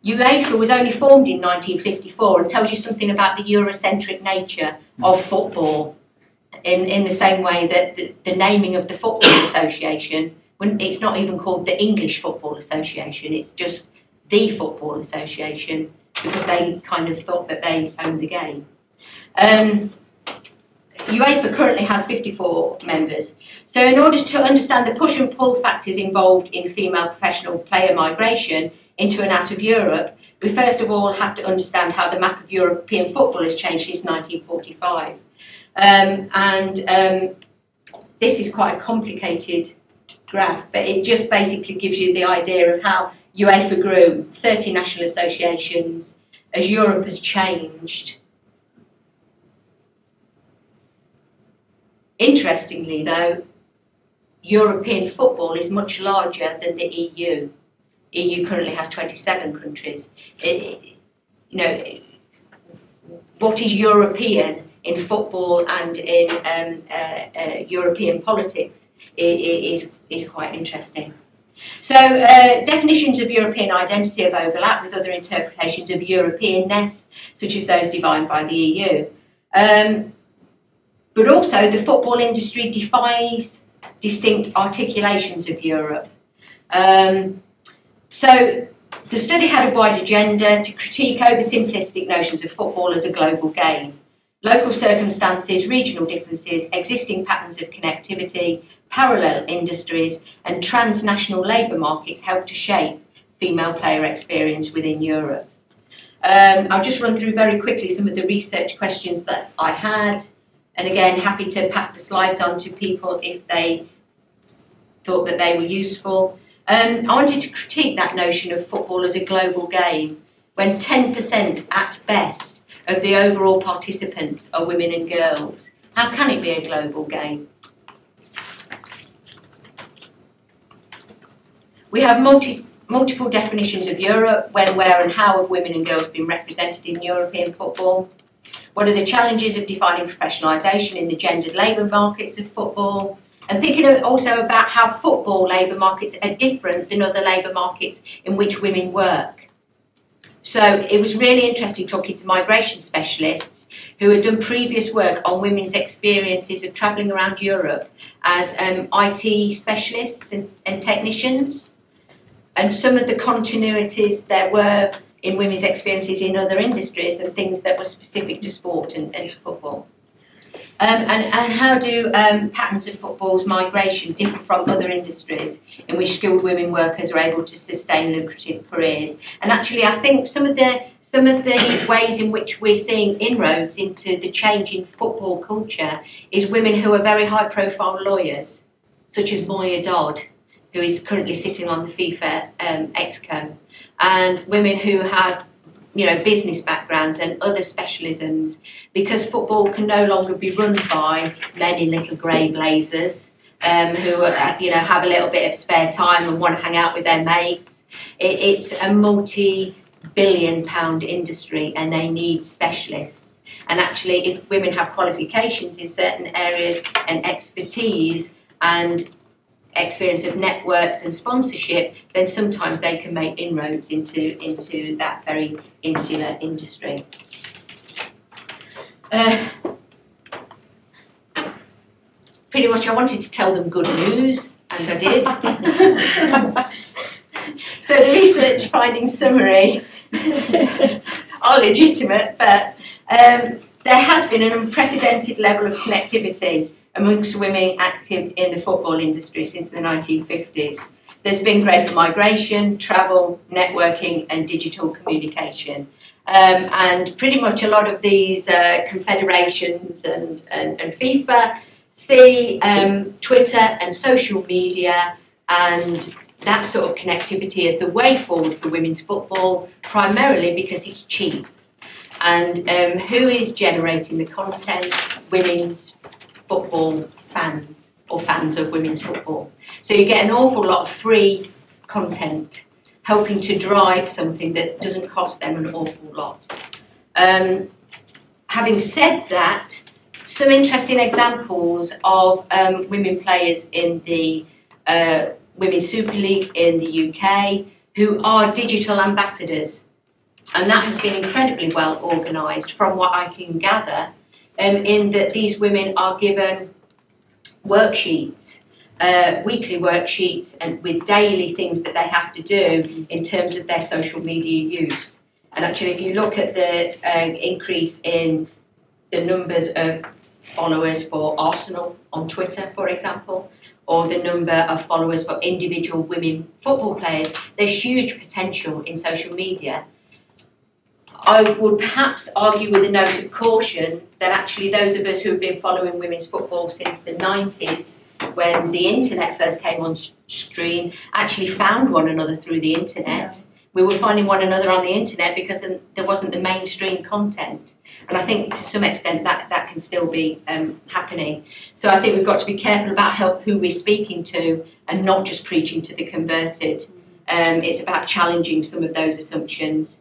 UEFA was only formed in 1954 and tells you something about the Eurocentric nature of football in, in the same way that the, the naming of the Football Association, when it's not even called the English Football Association, it's just the Football Association because they kind of thought that they owned the game. Um, UEFA currently has 54 members. So in order to understand the push and pull factors involved in female professional player migration into and out of Europe, we first of all have to understand how the map of European football has changed since 1945. Um, and um, this is quite a complicated graph, but it just basically gives you the idea of how UEFA grew, 30 national associations, as Europe has changed Interestingly, though, European football is much larger than the EU. EU currently has 27 countries. It, you know, what is European in football and in um, uh, uh, European politics is, is quite interesting. So, uh, definitions of European identity have overlapped with other interpretations of Europeanness, such as those defined by the EU. Um, but also, the football industry defies distinct articulations of Europe. Um, so, the study had a wide agenda to critique oversimplistic notions of football as a global game. Local circumstances, regional differences, existing patterns of connectivity, parallel industries, and transnational labour markets help to shape female player experience within Europe. Um, I'll just run through very quickly some of the research questions that I had. And again, happy to pass the slides on to people if they thought that they were useful. Um, I wanted to critique that notion of football as a global game when 10% at best of the overall participants are women and girls. How can it be a global game? We have multi, multiple definitions of Europe, when, where and how have women and girls been represented in European football. What are the challenges of defining professionalisation in the gendered labour markets of football? And thinking also about how football labour markets are different than other labour markets in which women work. So it was really interesting talking to migration specialists who had done previous work on women's experiences of travelling around Europe as um, IT specialists and, and technicians. And some of the continuities there were in women's experiences in other industries and things that were specific to sport and, and to football. Um, and, and how do um, patterns of football's migration differ from other industries in which skilled women workers are able to sustain lucrative careers? And actually, I think some of the some of the ways in which we're seeing inroads into the change in football culture is women who are very high-profile lawyers, such as Moya Dodd, who is currently sitting on the FIFA um, Exco, and women who have you know, business backgrounds and other specialisms because football can no longer be run by men in little grey blazers um, who, uh, you know, have a little bit of spare time and want to hang out with their mates. It, it's a multi-billion pound industry and they need specialists. And actually, if women have qualifications in certain areas and expertise and experience of networks and sponsorship, then sometimes they can make inroads into, into that very insular industry. Uh, pretty much I wanted to tell them good news, and I did. so the research findings summary are legitimate, but um, there has been an unprecedented level of connectivity amongst women active in the football industry since the 1950s. There's been greater migration, travel, networking, and digital communication. Um, and pretty much a lot of these uh, confederations and, and, and, FIFA see um, Twitter and social media and that sort of connectivity as the way forward for women's football, primarily because it's cheap. And um, who is generating the content? Women's football fans or fans of women's football. So you get an awful lot of free content helping to drive something that doesn't cost them an awful lot. Um, having said that, some interesting examples of um, women players in the uh, Women's Super League in the UK who are digital ambassadors. And that has been incredibly well organised from what I can gather um, in that these women are given worksheets, uh, weekly worksheets, and with daily things that they have to do in terms of their social media use. And actually, if you look at the uh, increase in the numbers of followers for Arsenal on Twitter, for example, or the number of followers for individual women football players, there's huge potential in social media I would perhaps argue with a note of caution that actually those of us who have been following women's football since the 90s, when the internet first came on stream, actually found one another through the internet. We were finding one another on the internet because there wasn't the mainstream content. And I think to some extent that, that can still be um, happening. So I think we've got to be careful about how, who we're speaking to and not just preaching to the converted. Um, it's about challenging some of those assumptions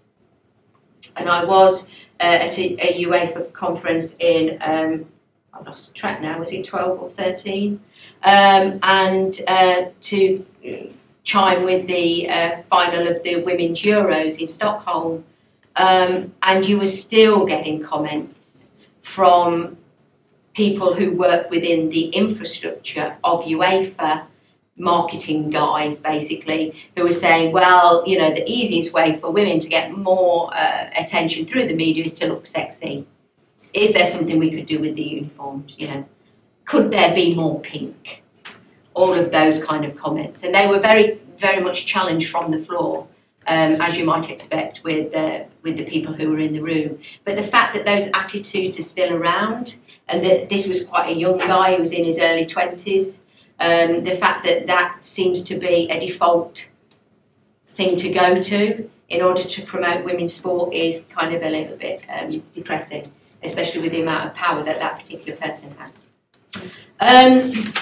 and I was uh, at a, a, UEFA conference in, um, I've lost track now, was it 12 or 13? Um, and uh, to chime with the uh, final of the Women's Euros in Stockholm, um, and you were still getting comments from people who work within the infrastructure of UEFA marketing guys basically who were saying well you know the easiest way for women to get more uh, attention through the media is to look sexy. Is there something we could do with the uniforms you know? Could there be more pink? All of those kind of comments. And they were very very much challenged from the floor um, as you might expect with uh, with the people who were in the room. But the fact that those attitudes are still around, and that this was quite a young guy who was in his early twenties, um, the fact that that seems to be a default thing to go to in order to promote women's sport is kind of a little bit um, depressing, especially with the amount of power that that particular person has. Um,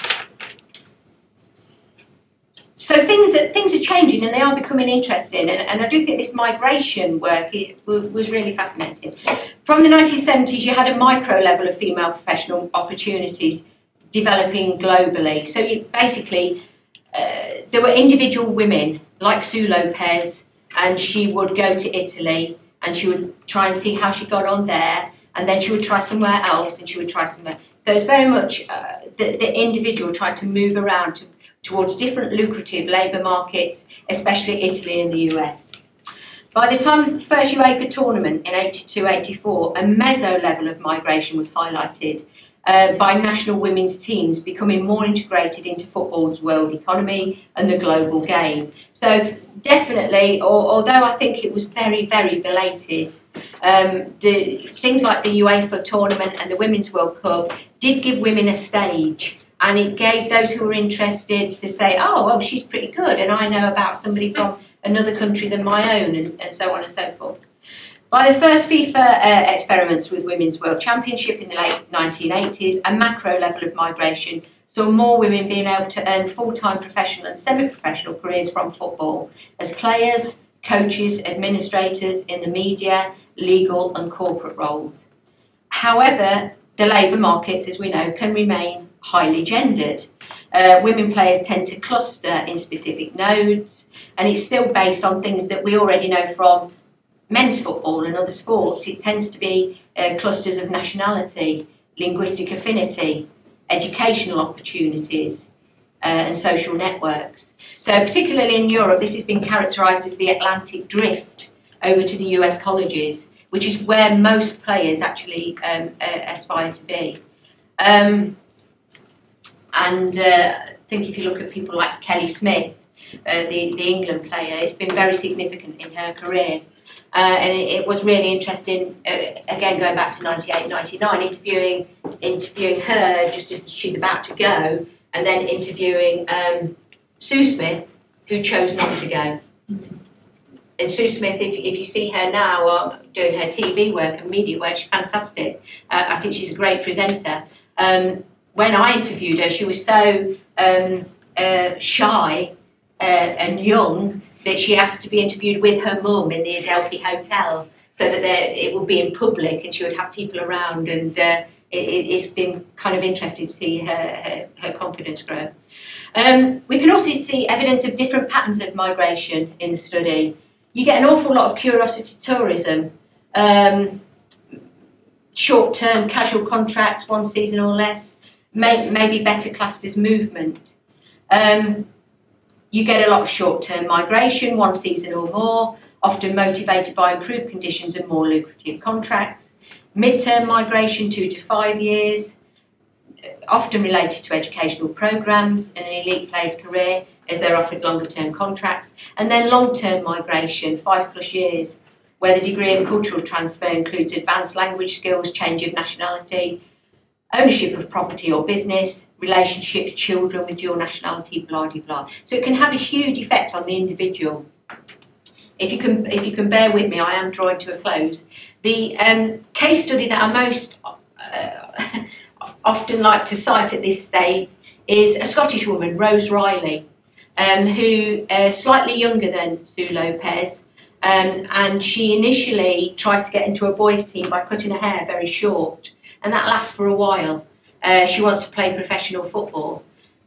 so things are, things are changing and they are becoming interesting, and, and I do think this migration work was really fascinating. From the 1970s, you had a micro level of female professional opportunities developing globally. So basically, uh, there were individual women like Sue Lopez, and she would go to Italy and she would try and see how she got on there, and then she would try somewhere else and she would try somewhere. So it's very much uh, the, the individual trying to move around to, towards different lucrative labour markets, especially Italy and the US. By the time of the first UEFA tournament in 82-84, a meso level of migration was highlighted uh, by national women's teams becoming more integrated into football's world economy and the global game. So definitely, or, although I think it was very, very belated, um, the things like the UEFA tournament and the Women's World Cup did give women a stage. And it gave those who were interested to say, oh, well, she's pretty good, and I know about somebody from another country than my own, and, and so on and so forth. By the first FIFA uh, experiments with Women's World Championship in the late 1980s, a macro level of migration saw more women being able to earn full-time professional and semi-professional careers from football as players, coaches, administrators in the media, legal and corporate roles. However, the labour markets, as we know, can remain highly gendered. Uh, women players tend to cluster in specific nodes, and it's still based on things that we already know from men's football and other sports, it tends to be uh, clusters of nationality, linguistic affinity, educational opportunities, uh, and social networks. So, particularly in Europe, this has been characterised as the Atlantic drift over to the US colleges, which is where most players actually um, uh, aspire to be. Um, and uh, I think if you look at people like Kelly Smith, uh, the, the England player, it's been very significant in her career. Uh, and it, it, was really interesting, uh, again going back to 98, 99, interviewing, interviewing her just as she's about to go, and then interviewing um, Sue Smith, who chose not to go. And Sue Smith, if, if you see her now um, doing her TV work and media work, she's fantastic. Uh, I think she's a great presenter. Um, when I interviewed her, she was so um, uh, shy uh, and young that she has to be interviewed with her mum in the Adelphi Hotel so that it would be in public and she would have people around and uh, it, has been kind of interesting to see her, her, her confidence grow. Um, we can also see evidence of different patterns of migration in the study. You get an awful lot of curiosity tourism, um, short-term casual contracts, one season or less, may, maybe better classed as movement. Um, you get a lot of short-term migration, one season or more, often motivated by improved conditions and more lucrative contracts. Mid-term migration, two to five years, often related to educational programs and an elite player's career as they're offered longer term contracts. And then long-term migration, five plus years, where the degree of cultural transfer includes advanced language skills, change of nationality, ownership of property or business, relationship, children with dual nationality, blah, blah, blah. So it can have a huge effect on the individual. If you can, if you can bear with me, I am drawing to a close. The um, case study that I most uh, often like to cite at this stage is a Scottish woman, Rose Reilly, um, who is uh, slightly younger than Sue Lopez, um, and she initially tries to get into a boys' team by cutting her hair very short and that lasts for a while. Uh, she wants to play professional football.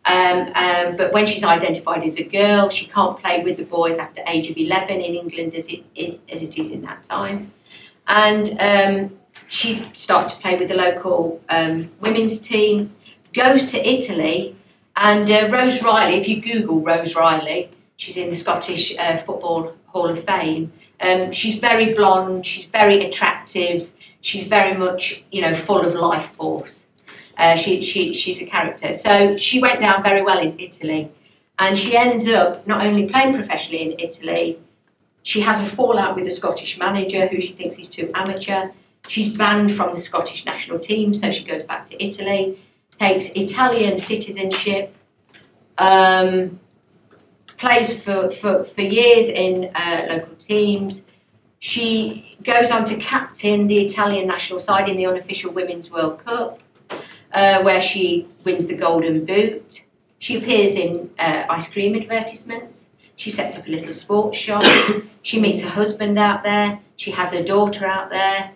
Um, um, but when she's identified as a girl, she can't play with the boys after age of 11 in England as it is, as it is in that time. And um, she starts to play with the local um, women's team, goes to Italy, and uh, Rose Reilly, if you Google Rose Reilly, she's in the Scottish uh, Football Hall of Fame. Um, she's very blonde, she's very attractive, she's very much, you know, full of life force. Uh, she, she, she's a character. So she went down very well in Italy. And she ends up not only playing professionally in Italy, she has a fallout with the Scottish manager who she thinks is too amateur. She's banned from the Scottish national team, so she goes back to Italy, takes Italian citizenship, um, plays for, for, for years in uh, local teams. She goes on to captain the Italian national side in the unofficial Women's World Cup, uh, where she wins the Golden Boot. She appears in uh, ice cream advertisements. She sets up a little sports shop. she meets her husband out there. She has her daughter out there.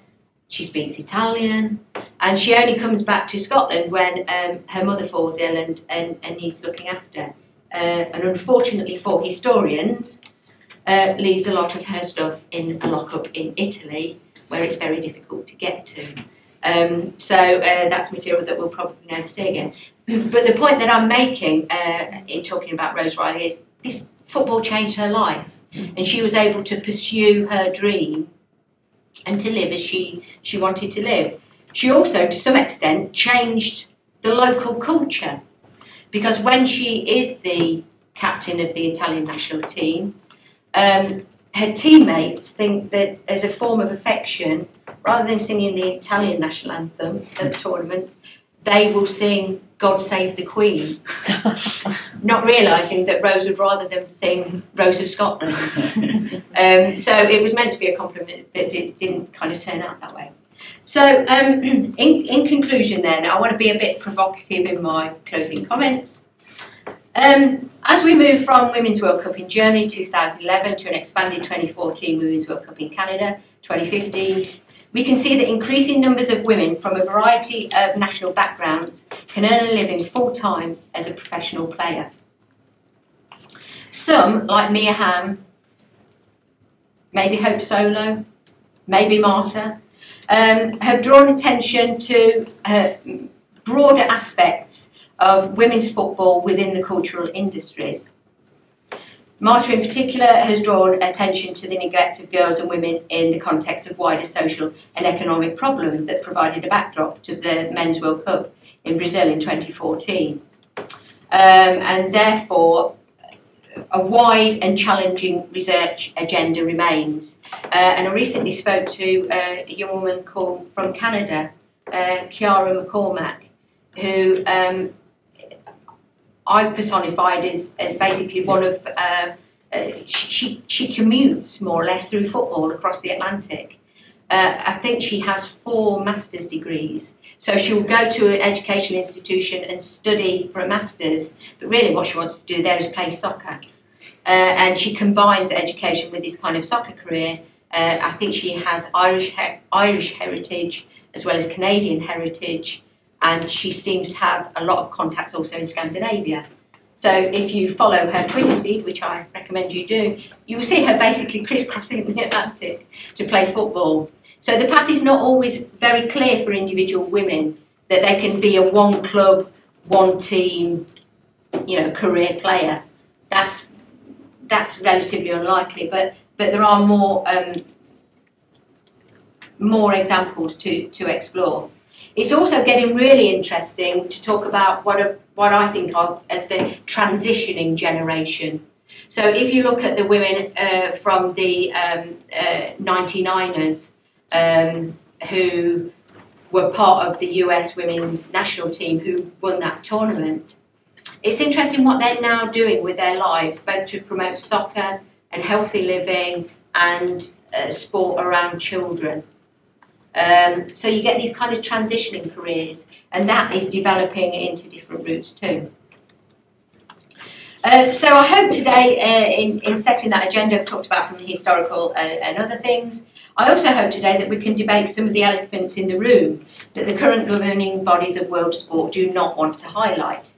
She speaks Italian. And she only comes back to Scotland when um, her mother falls ill and, and, and needs looking after. Uh, and unfortunately for historians, uh, leaves a lot of her stuff in a lockup in Italy, where it's very difficult to get to. Um, so uh, that's material that we'll probably never see again. But the point that I'm making uh, in talking about Rose Reilly is this football changed her life, and she was able to pursue her dream and to live as she, she wanted to live. She also, to some extent, changed the local culture because when she is the captain of the Italian national team, um, her teammates think that as a form of affection, rather than singing the Italian national anthem at the tournament, they will sing God Save the Queen, not realising that Rose would rather them sing Rose of Scotland. um, so it was meant to be a compliment, but it didn't kind of turn out that way. So, um, in, in conclusion, then, I want to be a bit provocative in my closing comments. Um, as we move from Women's World Cup in Germany 2011 to an expanded 2014 Women's World Cup in Canada 2015, we can see that increasing numbers of women from a variety of national backgrounds can earn a living full time as a professional player. Some, like Mia Hamm, maybe Hope Solo, maybe Marta, um, have drawn attention to uh, broader aspects of women's football within the cultural industries. Marta in particular has drawn attention to the neglect of girls and women in the context of wider social and economic problems that provided a backdrop to the Men's World Cup in Brazil in 2014. Um, and therefore, a wide and challenging research agenda remains. Uh, and I recently spoke to a young woman called from Canada, uh, Ciara McCormack, who um, I personified as, as basically one of, uh, uh, she, she commutes more or less through football across the Atlantic. Uh, I think she has four master's degrees. So she'll go to an education institution and study for a master's, but really what she wants to do there is play soccer. Uh, and she combines education with this kind of soccer career. Uh, I think she has Irish, Irish heritage as well as Canadian heritage and she seems to have a lot of contacts also in Scandinavia. So if you follow her Twitter feed, which I recommend you do, you will see her basically crisscrossing the Atlantic to play football. So the path is not always very clear for individual women that they can be a one club, one team, you know, career player. That's that's relatively unlikely, but but there are more um, more examples to to explore. It's also getting really interesting to talk about what, a, what I think of as the transitioning generation. So if you look at the women uh, from the um, uh, 99ers um, who were part of the US women's national team who won that tournament, it's interesting what they're now doing with their lives, both to promote soccer and healthy living and uh, sport around children. Um, so you get these kind of transitioning careers, and that is developing into different routes too. Uh, so I hope today, uh, in, in setting that agenda, I've talked about some historical uh, and other things. I also hope today that we can debate some of the elephants in the room that the current governing bodies of world sport do not want to highlight.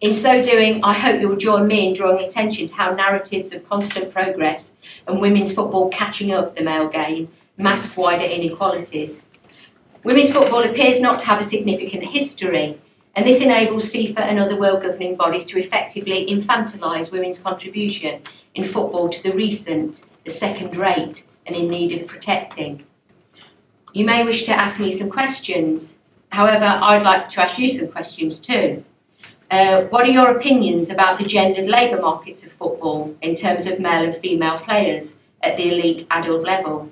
In so doing, I hope you'll join me in drawing attention to how narratives of constant progress and women's football catching up the male game mask wider inequalities. Women's football appears not to have a significant history, and this enables FIFA and other world governing bodies to effectively infantilise women's contribution in football to the recent, the second rate, and in need of protecting. You may wish to ask me some questions. However, I'd like to ask you some questions too. Uh, what are your opinions about the gendered labour markets of football in terms of male and female players? at the elite adult level?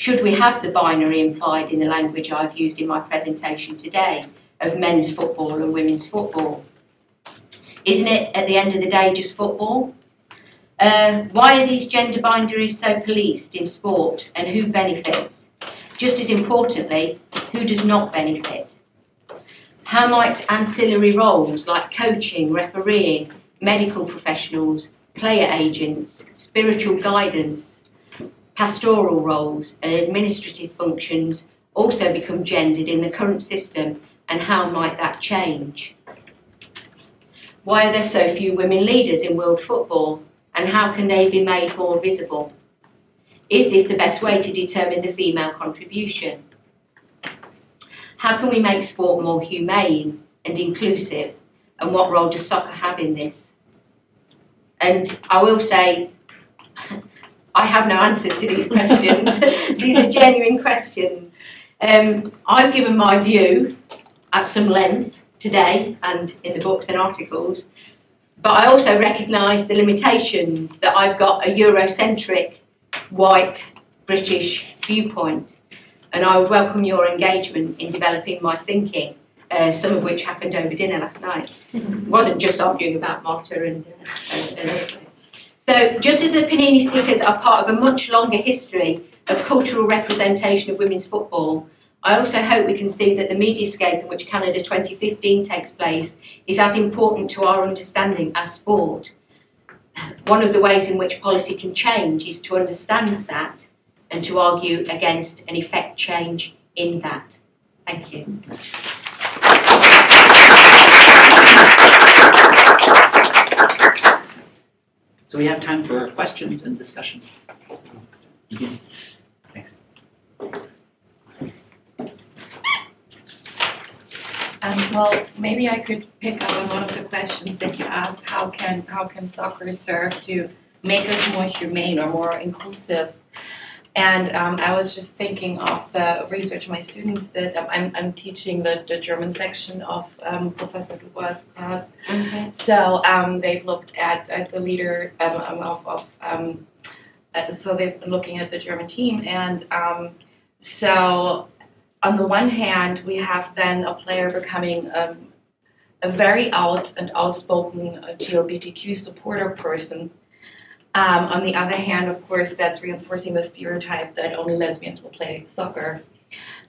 Should we have the binary implied in the language I've used in my presentation today of men's football and women's football? Isn't it, at the end of the day, just football? Uh, why are these gender binaries so policed in sport and who benefits? Just as importantly, who does not benefit? How might ancillary roles like coaching, refereeing, medical professionals, player agents, spiritual guidance, pastoral roles, and administrative functions also become gendered in the current system, and how might that change? Why are there so few women leaders in world football, and how can they be made more visible? Is this the best way to determine the female contribution? How can we make sport more humane and inclusive? And what role does soccer have in this? And I will say, I have no answers to these questions. these are genuine questions. Um, I've given my view at some length today and in the books and articles, but I also recognise the limitations that I've got a Eurocentric, white, British viewpoint and I would welcome your engagement in developing my thinking, uh, some of which happened over dinner last night. It wasn't just arguing about Marta and, uh, and, and So just as the Panini stickers are part of a much longer history of cultural representation of women's football, I also hope we can see that the mediascape in which Canada 2015 takes place is as important to our understanding as sport. One of the ways in which policy can change is to understand that and to argue against an effect change in that. Thank you. So we have time for questions and discussion. Thanks. Um, well, maybe I could pick up on one of the questions that you asked. How can how can soccer serve to make us more humane or more inclusive? And um, I was just thinking of the research my students did. Um, I'm, I'm teaching the, the German section of um, Professor Dubois' class. Okay. So um, they've looked at, at the leader um, of, of um, uh, so they've been looking at the German team. And um, so on the one hand, we have then a player becoming um, a very out and outspoken uh, GLBTQ supporter person um, on the other hand, of course, that's reinforcing the stereotype that only lesbians will play soccer.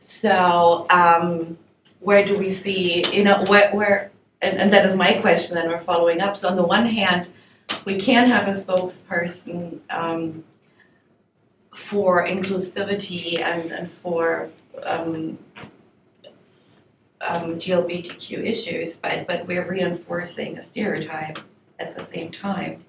So, um, where do we see, you know, where, where and, and that is my question, and we're following up. So, on the one hand, we can have a spokesperson um, for inclusivity and, and for um, um, GLBTQ issues, but, but we're reinforcing a stereotype at the same time.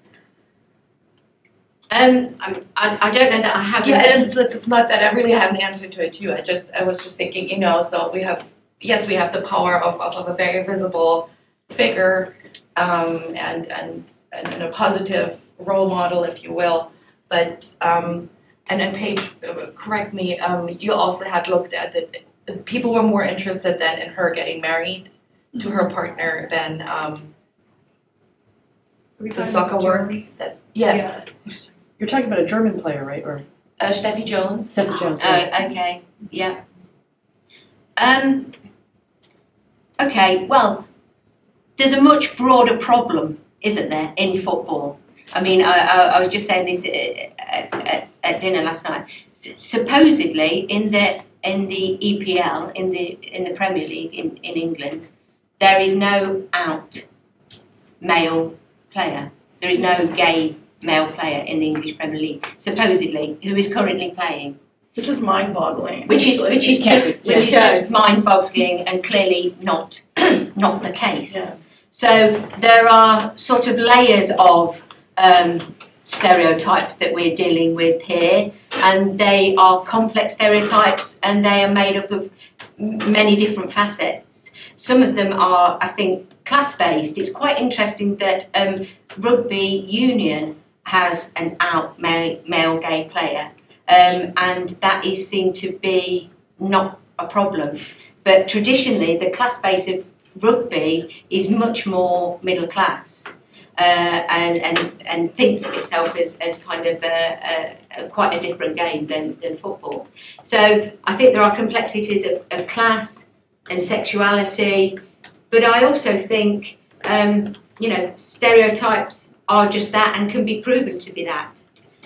Um, I, I don't know that I have. Yeah, and it's, it's not that I really have an answer to it too. I just I was just thinking, you know, so we have yes, we have the power of, of, of a very visible figure um, and, and and a positive role model, if you will. But um, and then Paige, correct me. Um, you also had looked at it. People were more interested then in her getting married to her partner than um, the soccer work. That, yes. You're talking about a German player, right? Or Uh, Steffi Jones. Steffi Jones? Oh, okay, yeah. Um, okay, well, there's a much broader problem, isn't there, in football? I mean, I, I, I was just saying this at, at, at dinner last night. S- supposedly, in the in the EPL, in the in the Premier League in, in England, there is no out male player. There is no gay male player in the English Premier League, supposedly, who is currently playing. Which is mind-boggling. Which is which is just which is just mind-boggling and clearly not not the case. Yeah. So there are sort of layers of um, stereotypes that we're dealing with here, and they are complex stereotypes, and they are made up of many different facets. Some of them are, I think, class-based. It's quite interesting that um, rugby union has an out male, male gay player, um, and that is seen to be not a problem. But traditionally, the class base of rugby is much more middle class. and, and, and thinks of itself as, as kind of a, a, a quite a different game than, than football. So I think there are complexities of, of class and sexuality, but I also think, um, you know, stereotypes are just that and can be proven to be that.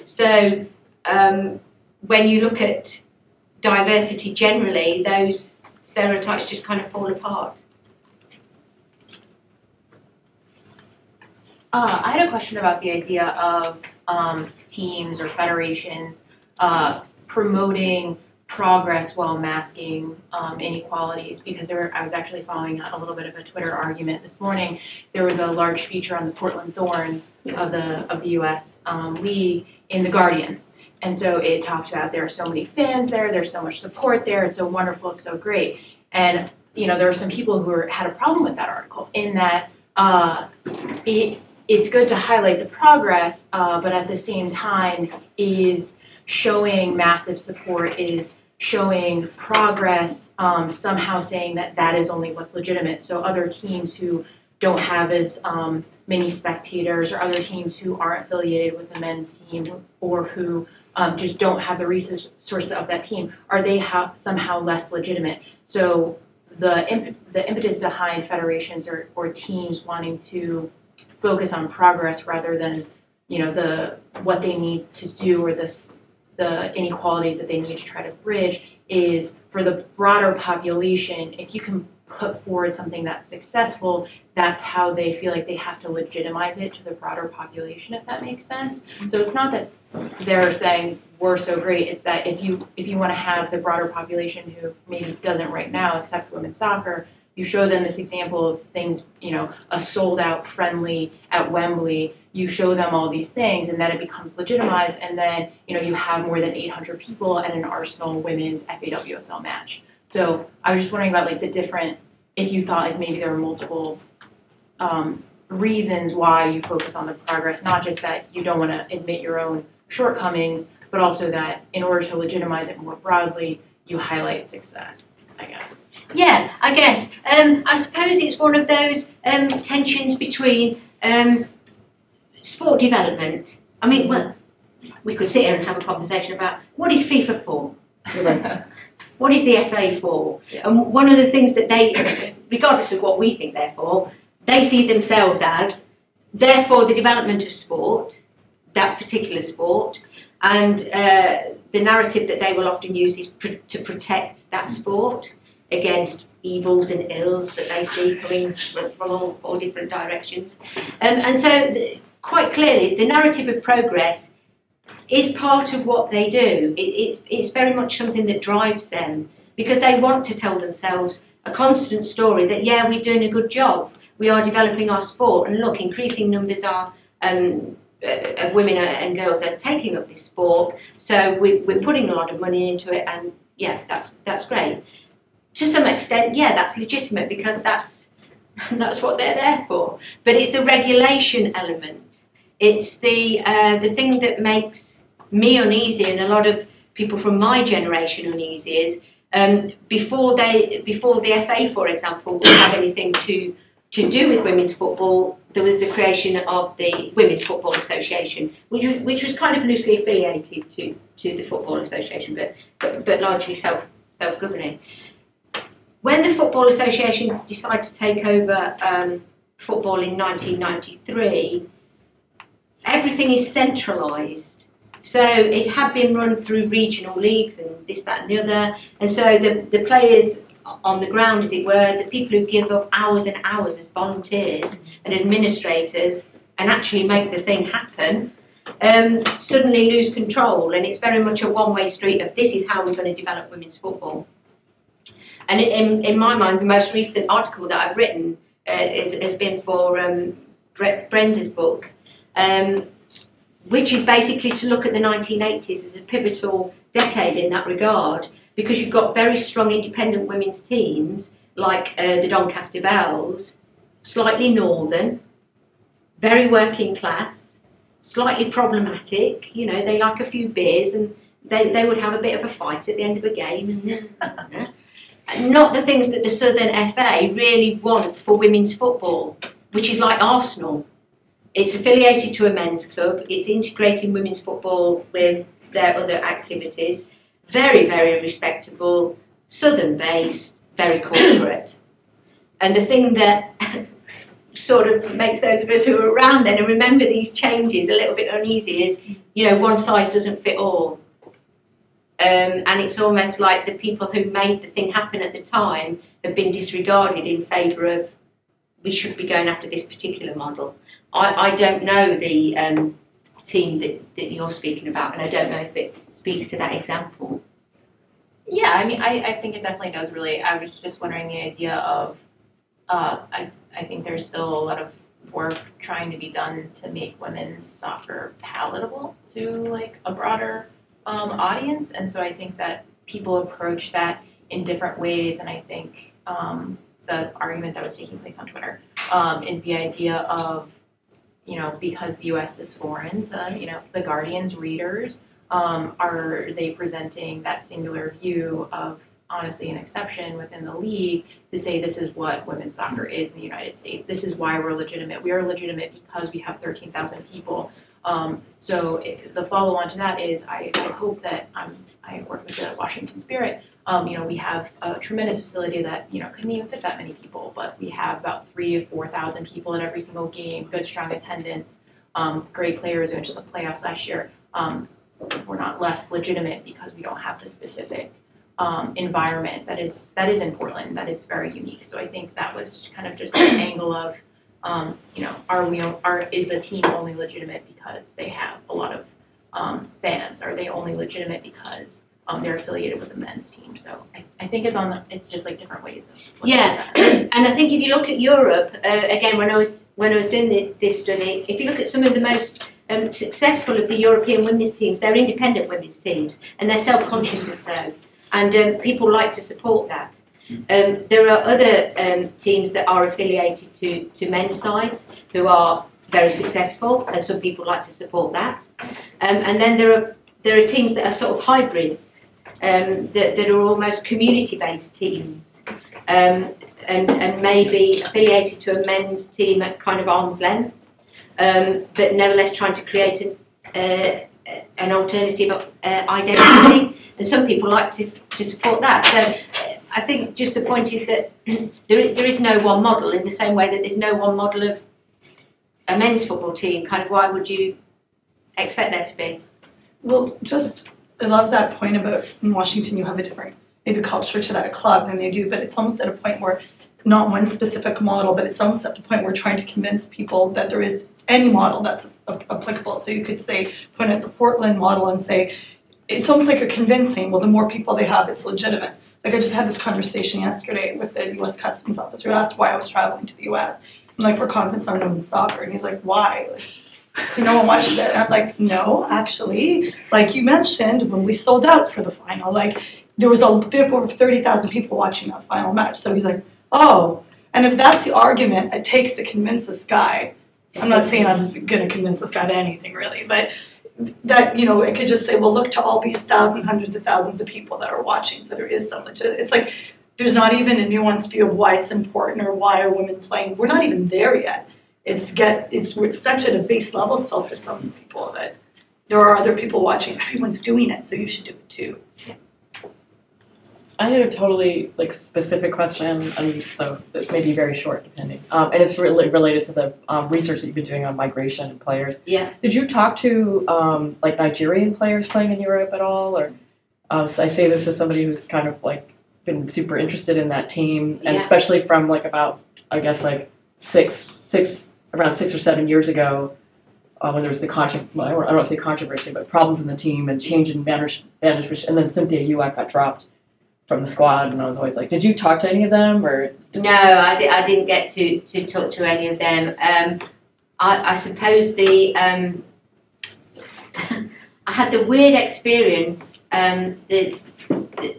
So um, when you look at diversity generally, those stereotypes just kind of fall apart. Uh, I had a question about the idea of um, teams or federations uh, promoting progress while masking um, inequalities because there, I was actually following a little bit of a Twitter argument this morning. There was a large feature on the Portland Thorns of the of the U.S. Um, league in the Guardian, and so it talked about there are so many fans there, there's so much support there, it's so wonderful, it's so great, and you know there are some people who are, had a problem with that article in that uh, it it's good to highlight the progress, uh, but at the same time is showing massive support is showing progress, um, somehow saying that that is only what's legitimate. So other teams who don't have as um, many spectators or other teams who aren't affiliated with the men's team or who um, just don't have the resources of that team, are they ha- somehow less legitimate? So the, imp- the impetus behind federations or, or teams wanting to focus on progress rather than you know the what they need to do or this the inequalities that they need to try to bridge is for the broader population if you can put forward something that's successful that's how they feel like they have to legitimize it to the broader population if that makes sense. So it's not that they're saying we're so great. It's that if you if you want to have the broader population who maybe doesn't right now accept women's soccer you show them this example of things, you know, a sold out friendly at Wembley, you show them all these things and then it becomes legitimized and then, you know, you have more than 800 people at an Arsenal women's FAWSL match. So I was just wondering about like the different, if you thought like maybe there were multiple um, reasons why you focus on the progress, not just that you don't want to admit your own shortcomings, but also that in order to legitimize it more broadly, you highlight success, I guess. Yeah, I guess. Um, I suppose it's one of those um, tensions between um, sport development. I mean, well, we could sit here and have a conversation about what is FIFA for? what is the FA for? Yeah. And one of the things that they, regardless of what we think they're for, they see themselves as, therefore, the development of sport, that particular sport, and uh, the narrative that they will often use is pr- to protect that sport against evils and ills that they see coming from, all, all different directions. Um, and so, the, quite clearly, the narrative of progress is part of what they do. It, it's, it's very much something that drives them because they want to tell themselves a constant story that, yeah, we're doing a good job. We are developing our sport, and look, increasing numbers are. Um, uh, of women and girls are taking up this sport, so we, we're putting a lot of money into it, and yeah, that's that's great to some extent, yeah, that's legitimate because that's that's what they're there for. But it's the regulation element. It's the uh, the thing that makes me uneasy, and a lot of people from my generation uneasy is um, before they before the FA, for example, would have anything to to do with women's football, there was the creation of the Women's Football Association, which was, which was kind of loosely affiliated to, to the Football Association, but, but, but largely self self governing when the Football Association decided to take over um, football in 1993, everything is centralised. So it had been run through regional leagues and this, that, and the other. And so the, the players on the ground, as it were, the people who give up hours and hours as volunteers and administrators and actually make the thing happen, um, suddenly lose control. And it's very much a one way street of this is how we're going to develop women's football. And in, in my mind, the most recent article that I've written uh, is, has been for um, Brenda's book, um, which is basically to look at the 1980s as a pivotal decade in that regard, because you've got very strong independent women's teams like uh, the Doncaster Belles, slightly northern, very working class, slightly problematic. You know, they like a few beers and they, they would have a bit of a fight at the end of a game. And, not the things that the Southern FA really want for women's football, which is like Arsenal. it's affiliated to a men's club. It's integrating women's football with their other activities. Very, very respectable, southern based, very corporate. And the thing that sort of makes those of us who are around then and remember these changes a little bit uneasy is, you know, one size doesn't fit all. Um, and it's almost like the people who made the thing happen at the time have been disregarded in favour of we should be going after this particular model. I, I don't know the um, team that, that you're speaking about, and I don't know if it speaks to that example. Yeah, I mean, I, I think it definitely does really. I was just wondering the idea of, uh, I, I think there's still a lot of work trying to be done to make women's soccer palatable to like a broader um, audience, and so I think that people approach that in different ways, and I think um, the argument that was taking place on Twitter um, is the idea of, you know, because the U.S. is foreign to, you know, the Guardian's readers, um, are they presenting that singular view of honestly an exception within the league to say this is what women's soccer is in the United States. This is why we're legitimate. We are legitimate because we have 13,000 people. Um, so it, the follow on to that is I, I hope that um, I work with the Washington Spirit. Um, you know, we have a tremendous facility that you know couldn't even fit that many people, but we have about three to four thousand people at every single game. Good, strong attendance. Um, great players who went to the playoffs last year. Um, we're not less legitimate because we don't have the specific um, environment that is that is in Portland that is very unique. So I think that was kind of just an angle of, um, you know, are we are is a team only legitimate because they have a lot of um, fans? Are they only legitimate because um, they're affiliated with the men's team? So I, I think it's on the it's just like different ways. Of Yeah, and I think if you look at Europe, uh, again, when I was when I was doing the, this study, if you look at some of the most um, successful of the European women's teams, they're independent women's teams, and they're self-conscious as so, and um, people like to support that. Um, there are other um, teams that are affiliated to, to men's sides who are very successful, and some people like to support that. Um, and then there are there are teams that are sort of hybrids, um, that, that are almost community-based teams, um, and, and maybe affiliated to a men's team at kind of arm's length, um, but nevertheless trying to create an, uh, an alternative uh, identity. And some people like to, to support that. So I think just the point is that there, is- there is no one model in the same way that there's no one model of a men's football team. Kind of why would you expect there to be? Well, just I love that point about in Washington you have a different maybe culture to that club than they do, but it's almost at a point where not one specific model, but it's almost at the point where trying to convince people that there is any model that's applicable. So you could say point at the Portland model and say it's almost like you're convincing. Well, the more people they have, it's legitimate. Like I just had this conversation yesterday with the U.S. Customs officer who asked why I was traveling to the U.S. I'm like for conference on women's soccer, and he's like, why? Like, no one watches it. And I'm like, no, actually, like you mentioned, when we sold out for the final, like there was a bit over 30,000 people watching that final match. So he's like, oh, and if that's the argument it takes to convince this guy, I'm not saying I'm going to convince this guy to anything really, but that, you know, it could just say, well, look to all these thousands, hundreds of thousands of people that are watching. So there is some legit. It's like there's not even a nuanced view of why it's important or why are women playing. We're not even there yet. It's get it's we're such at a base level still for some people that there are other people watching. Everyone's doing it, so you should do it too. I had a totally like specific question, and so this may be very short, depending. Um, and it's really related to the um, research that you've been doing on migration and players. Yeah. Did you talk to um, like Nigerian players playing in Europe at all, or? Uh, so I say this as somebody who's kind of like been super interested in that team, and Yeah. especially from like about I guess like six six around six or seven years ago. Uh, when there was the contro- well, I don't want to say controversy, but problems in the team and change in manage- management, and then Cynthia Uwak got dropped from the squad, and I was always like, did you talk to any of them, or No, I, di- I didn't get to, to talk to any of them. Um, I, I suppose the um, I had the weird experience, um, the, the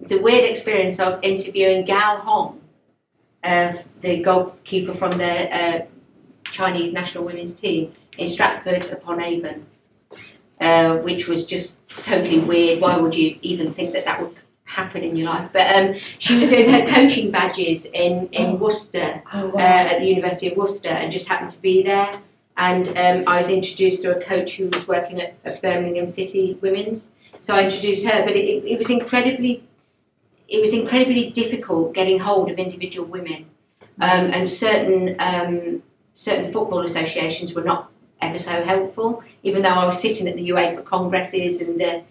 the weird experience of interviewing Gao Hong, uh, the goalkeeper from the uh, Chinese national women's team in Stratford upon Avon, uh, which was just totally weird. Why would you even think that that would happen in your life. But um, she was doing her coaching badges in in Worcester Oh, uh, at the University of Worcester, and just happened to be there. And um, I was introduced to a coach who was working at, at Birmingham City Women's. So I introduced her, but it, it was incredibly, it was incredibly difficult getting hold of individual women, um, and certain um, certain football associations were not ever so helpful. Even though I was sitting at the UEFA congresses and the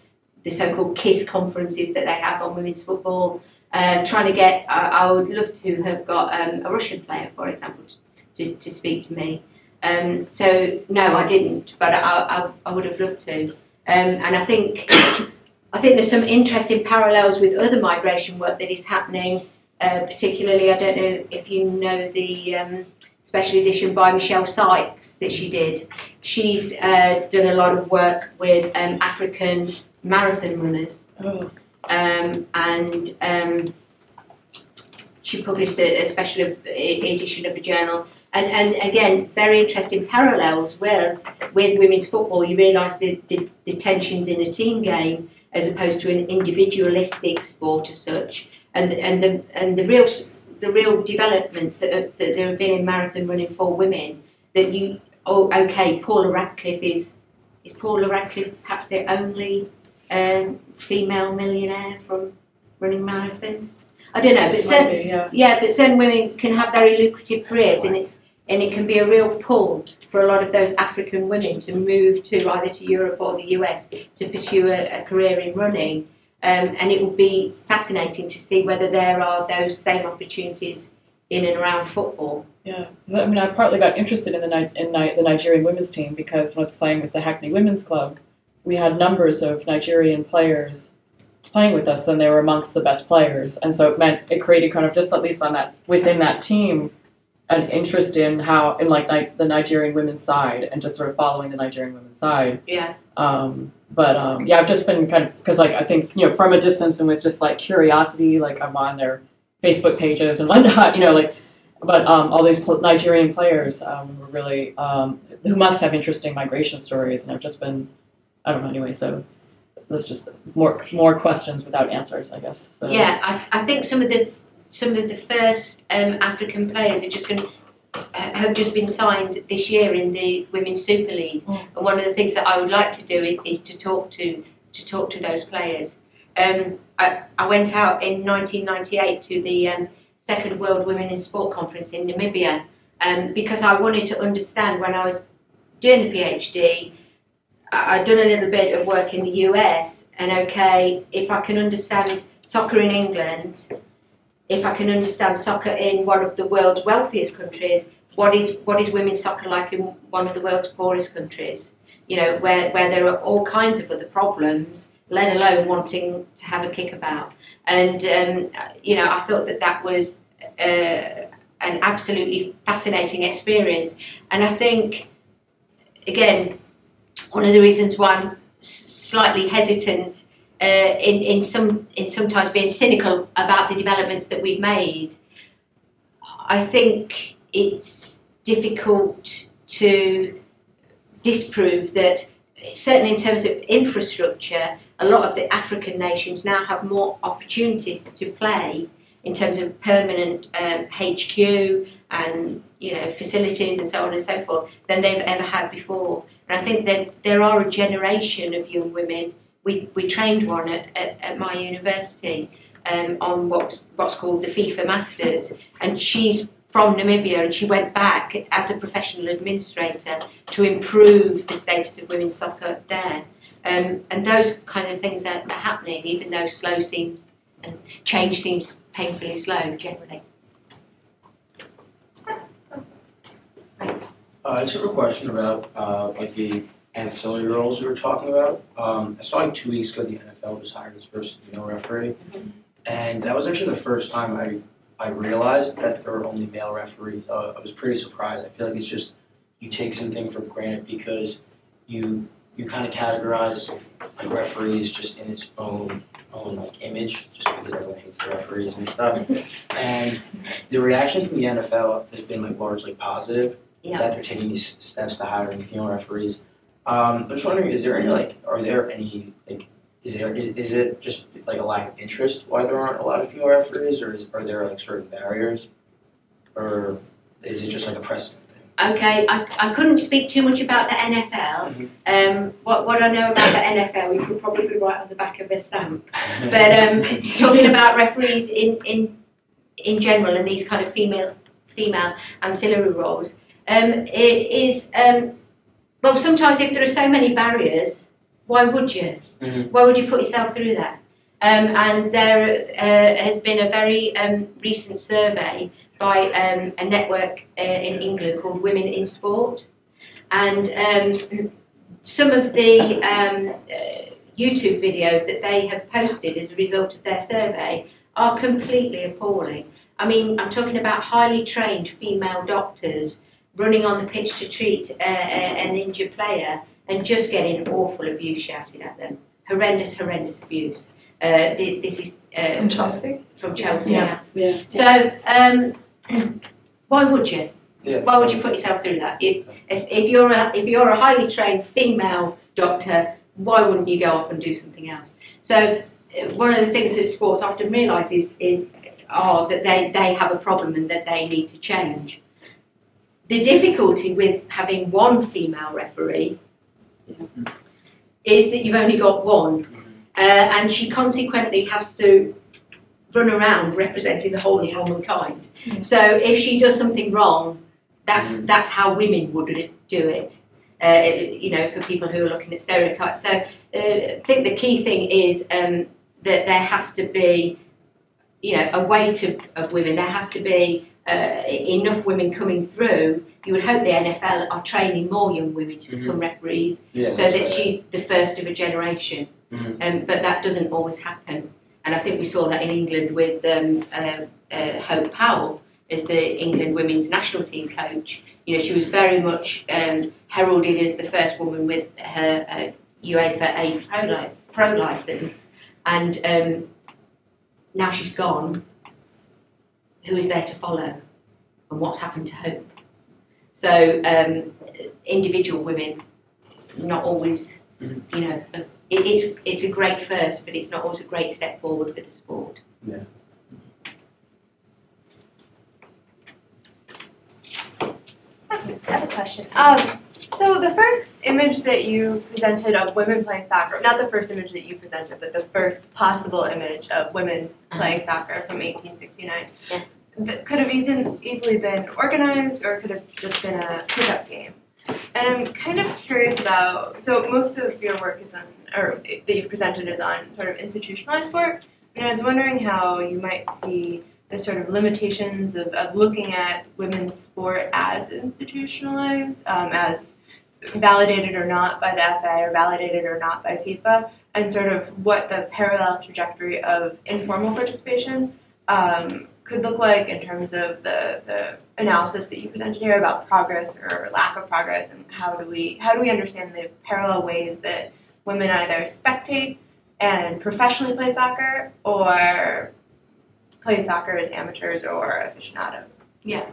the so-called KISS conferences that they have on women's football, uh, trying to get, I, I would love to have got um, a Russian player, for example, to, to speak to me. Um, so no, I didn't, but I, I, I would have loved to. Um, and I think I think there's some interesting parallels with other migration work that is happening. Uh, particularly, I don't know if you know the um, special edition by Michelle Sikes that she did. She's uh, done a lot of work with um, African marathon runners, Oh. um, and um, she published a, a special edition of a journal. And, and again, very interesting parallels with, with women's football. You realise the, the, the tensions in a team game as opposed to an individualistic sport as such. And, and, the, and the, real, the real developments that, have, that there have been in marathon running for women that you, oh, okay, Paula Radcliffe is, is Paula Radcliffe perhaps the only um, female millionaire from running marathons? I don't know, but certain, be, yeah. yeah, but certain women can have very lucrative careers, and it's and it can be a real pull for a lot of those African women to move to either to Europe or the US to pursue a, a career in running. Um, and it will be fascinating to see whether there are those same opportunities in and around football. Yeah, I mean, I partly got interested in the in the Nigerian women's team because when I was playing with the Hackney Women's Club, we had numbers of Nigerian players playing with us, and they were amongst the best players. And so it meant it created kind of just at least on that within that team an interest in how in like the Nigerian women's side and just sort of following the Nigerian women's side. Yeah. Um, but um, yeah, I've just been kind of because like I think you know from a distance and with just like curiosity, like I'm on their Facebook pages and whatnot, you know, like but um, all these pl- Nigerian players um, were really um, who must have interesting migration stories, and I've just been I don't know anyway. So there's just more more questions without answers, I guess. So, Yeah, I, I think some of the some of the first um, African players are just going to have just been signed this year in the Women's Super League, Mm. and one of the things that I would like to do is, is to talk to to talk to those players. Um, I, I went out in 1998 to the um, Second World Women in Sport Conference in Namibia um, because I wanted to understand when I was doing the PhD. I- I'd done a little bit of work in the US, and okay, if I can understand soccer in England, if I can understand soccer in one of the world's wealthiest countries, what is what is women's soccer like in one of the world's poorest countries? You know, where, where there are all kinds of other problems, let alone wanting to have a kick about. And um, you know, I thought that that was uh, an absolutely fascinating experience. And I think, again, one of the reasons why I'm slightly hesitant uh, in in some in sometimes being cynical about the developments that we've made. I think it's difficult to disprove that certainly in terms of infrastructure, a lot of the African nations now have more opportunities to play in terms of permanent um, HQ and you know facilities and so on and so forth than they've ever had before. And I think that there are a generation of young women. We, we trained one at, at, at my university um, on what's, what's called the FIFA Masters, and she's from Namibia and she went back as a professional administrator to improve the status of women's soccer there. Um, and those kind of things are, are happening, even though slow seems and change seems painfully slow generally. Uh, I just have a question about uh, like the ancillary roles you were talking about. Um, I saw like two weeks ago the NFL just hired its first female referee, and that was actually the first time I I realized that there were only male referees. Uh, I was pretty surprised. I feel like it's just you take something for granted because you you kind of categorize like referees just in its own own like image, just because everyone hates the referees and stuff. and the reaction from the NFL has been like largely positive Yeah. that they're taking these steps to hiring female referees. Um, I'm just wondering, is there any like, are there any like, is there is, is it just like a lack of interest why there aren't a lot of female referees, or is, are there like certain barriers, or is it just like a precedent thing? Okay, I, I couldn't speak too much about the NFL. Um, what, what I know about the NFL, we could probably be right on the back of a stamp. But um, talking about referees in, in in general and these kind of female female ancillary roles, um, it is um, well sometimes if there are so many barriers, why would you? Mhm. Why would you put yourself through that? Um, and there uh, has been a very um, recent survey by um, a network uh, in England called Women in Sport, and um, some of the um, uh, YouTube videos that they have posted as a result of their survey are completely appalling. I mean, I'm talking about highly trained female doctors running on the pitch to treat uh, a- an injured player and just getting awful abuse shouted at them. Horrendous, horrendous abuse. Uh, thi- this is uh, In Chelsea? from Chelsea. Yeah. Yeah. So, um, why would you? Yeah. Why would you put yourself through that? If, if you're a if you're a highly trained female doctor, why wouldn't you go off and do something else? So, uh, one of the things that sports often realise is is are that they, they have a problem and that they need to change. The difficulty with having one female referee is that you've only got one, uh, and she consequently has to run around representing the whole of womankind. So if she does something wrong, that's that's how women would do it. Uh, you know, for people who are looking at stereotypes. So uh, I think the key thing is um, that there has to be, you know, a weight of, of women. There has to be uh, enough women coming through. You would hope the NFL are training more young women to become referees, Yeah. so that right. she's the first of a generation. Mhm. Um, but that doesn't always happen. And I think we saw that in England with um, uh, uh, Hope Powell as the England women's national team coach. You know, she was very much um, heralded as the first woman with her uh, UEFA A pro, li- pro license, and um, now she's gone. Who is there to follow, and what's happened to Hope? So um, individual women, not always, you know, it, it's it's a great first, but it's not always a great step forward for the sport. I have a question. Um, so the first image that you presented of women playing soccer, not the first image that you presented, but the first possible image of women playing soccer from 1869, Yeah. That could have easy, easily been organized or could have just been a pickup game. And I'm kind of curious about, so most of your work is on, or that you've presented is on sort of institutionalized sport, and I was wondering how you might see the sort of limitations of, of looking at women's sport as institutionalized, um, as validated or not by the FA or validated or not by FIFA, and sort of what the parallel trajectory of informal participation um, could look like in terms of the, the analysis that you presented here about progress or lack of progress, and how do we how do we understand the parallel ways that women either spectate and professionally play soccer or play soccer as amateurs or aficionados. Yeah.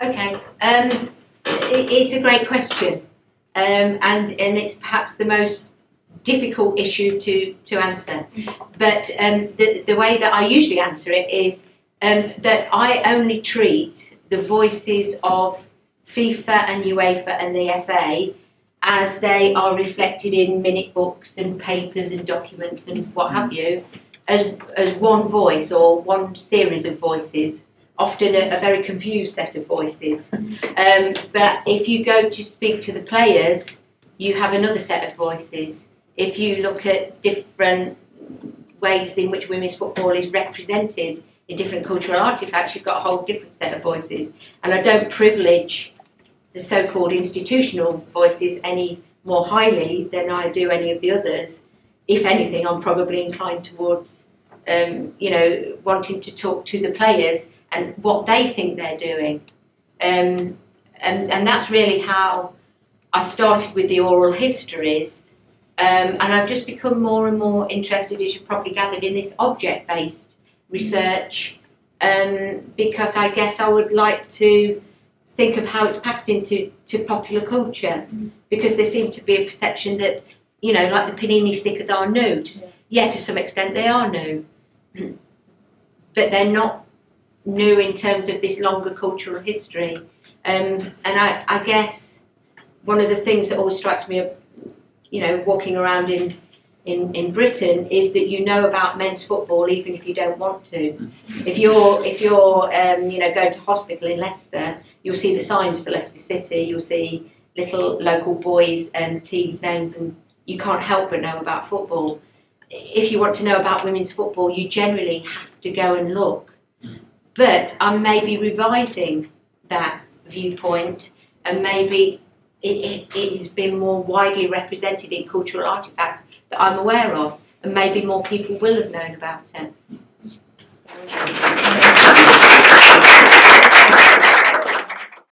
Okay, um, it, it's a great question, um, and and it's perhaps the most difficult issue to to answer. But um, the the way that I usually answer it is um, that I only treat the voices of FIFA and UEFA and the FA as they are reflected in minute books and papers and documents and what have you, as as one voice or one series of voices often a, a very confused set of voices. Um, but if you go to speak to the players, you have another set of voices. If you look at different ways in which women's football is represented in different cultural artifacts, you've got a whole different set of voices. And I don't privilege the so-called institutional voices any more highly than I do any of the others. If anything, I'm probably inclined towards, um, you know, wanting to talk to the players and what they think they're doing. Um, and, and that's really how I started with the oral histories. Um, and I've just become more and more interested, as you probably gathered, in this object based research um, because I guess I would like to think of how it's passed into to popular culture because there seems to be a perception that you know, like the panini stickers are new. To, yeah, to some extent they are new, but they're not new in terms of this longer cultural history. Um, and I, I guess one of the things that always strikes me, you know, walking around in, in, in Britain is that you know about men's football even if you don't want to. If you're if you're um, you know going to hospital in Leicester, you'll see the signs for Leicester City. You'll see little local boys and teams names, and you can't help but know about football. If you want to know about women's football, you generally have to go and look. But I'm maybe revising that viewpoint, and maybe it, it, it has been more widely represented in cultural artefacts that I'm aware of, and maybe more people will have known about it.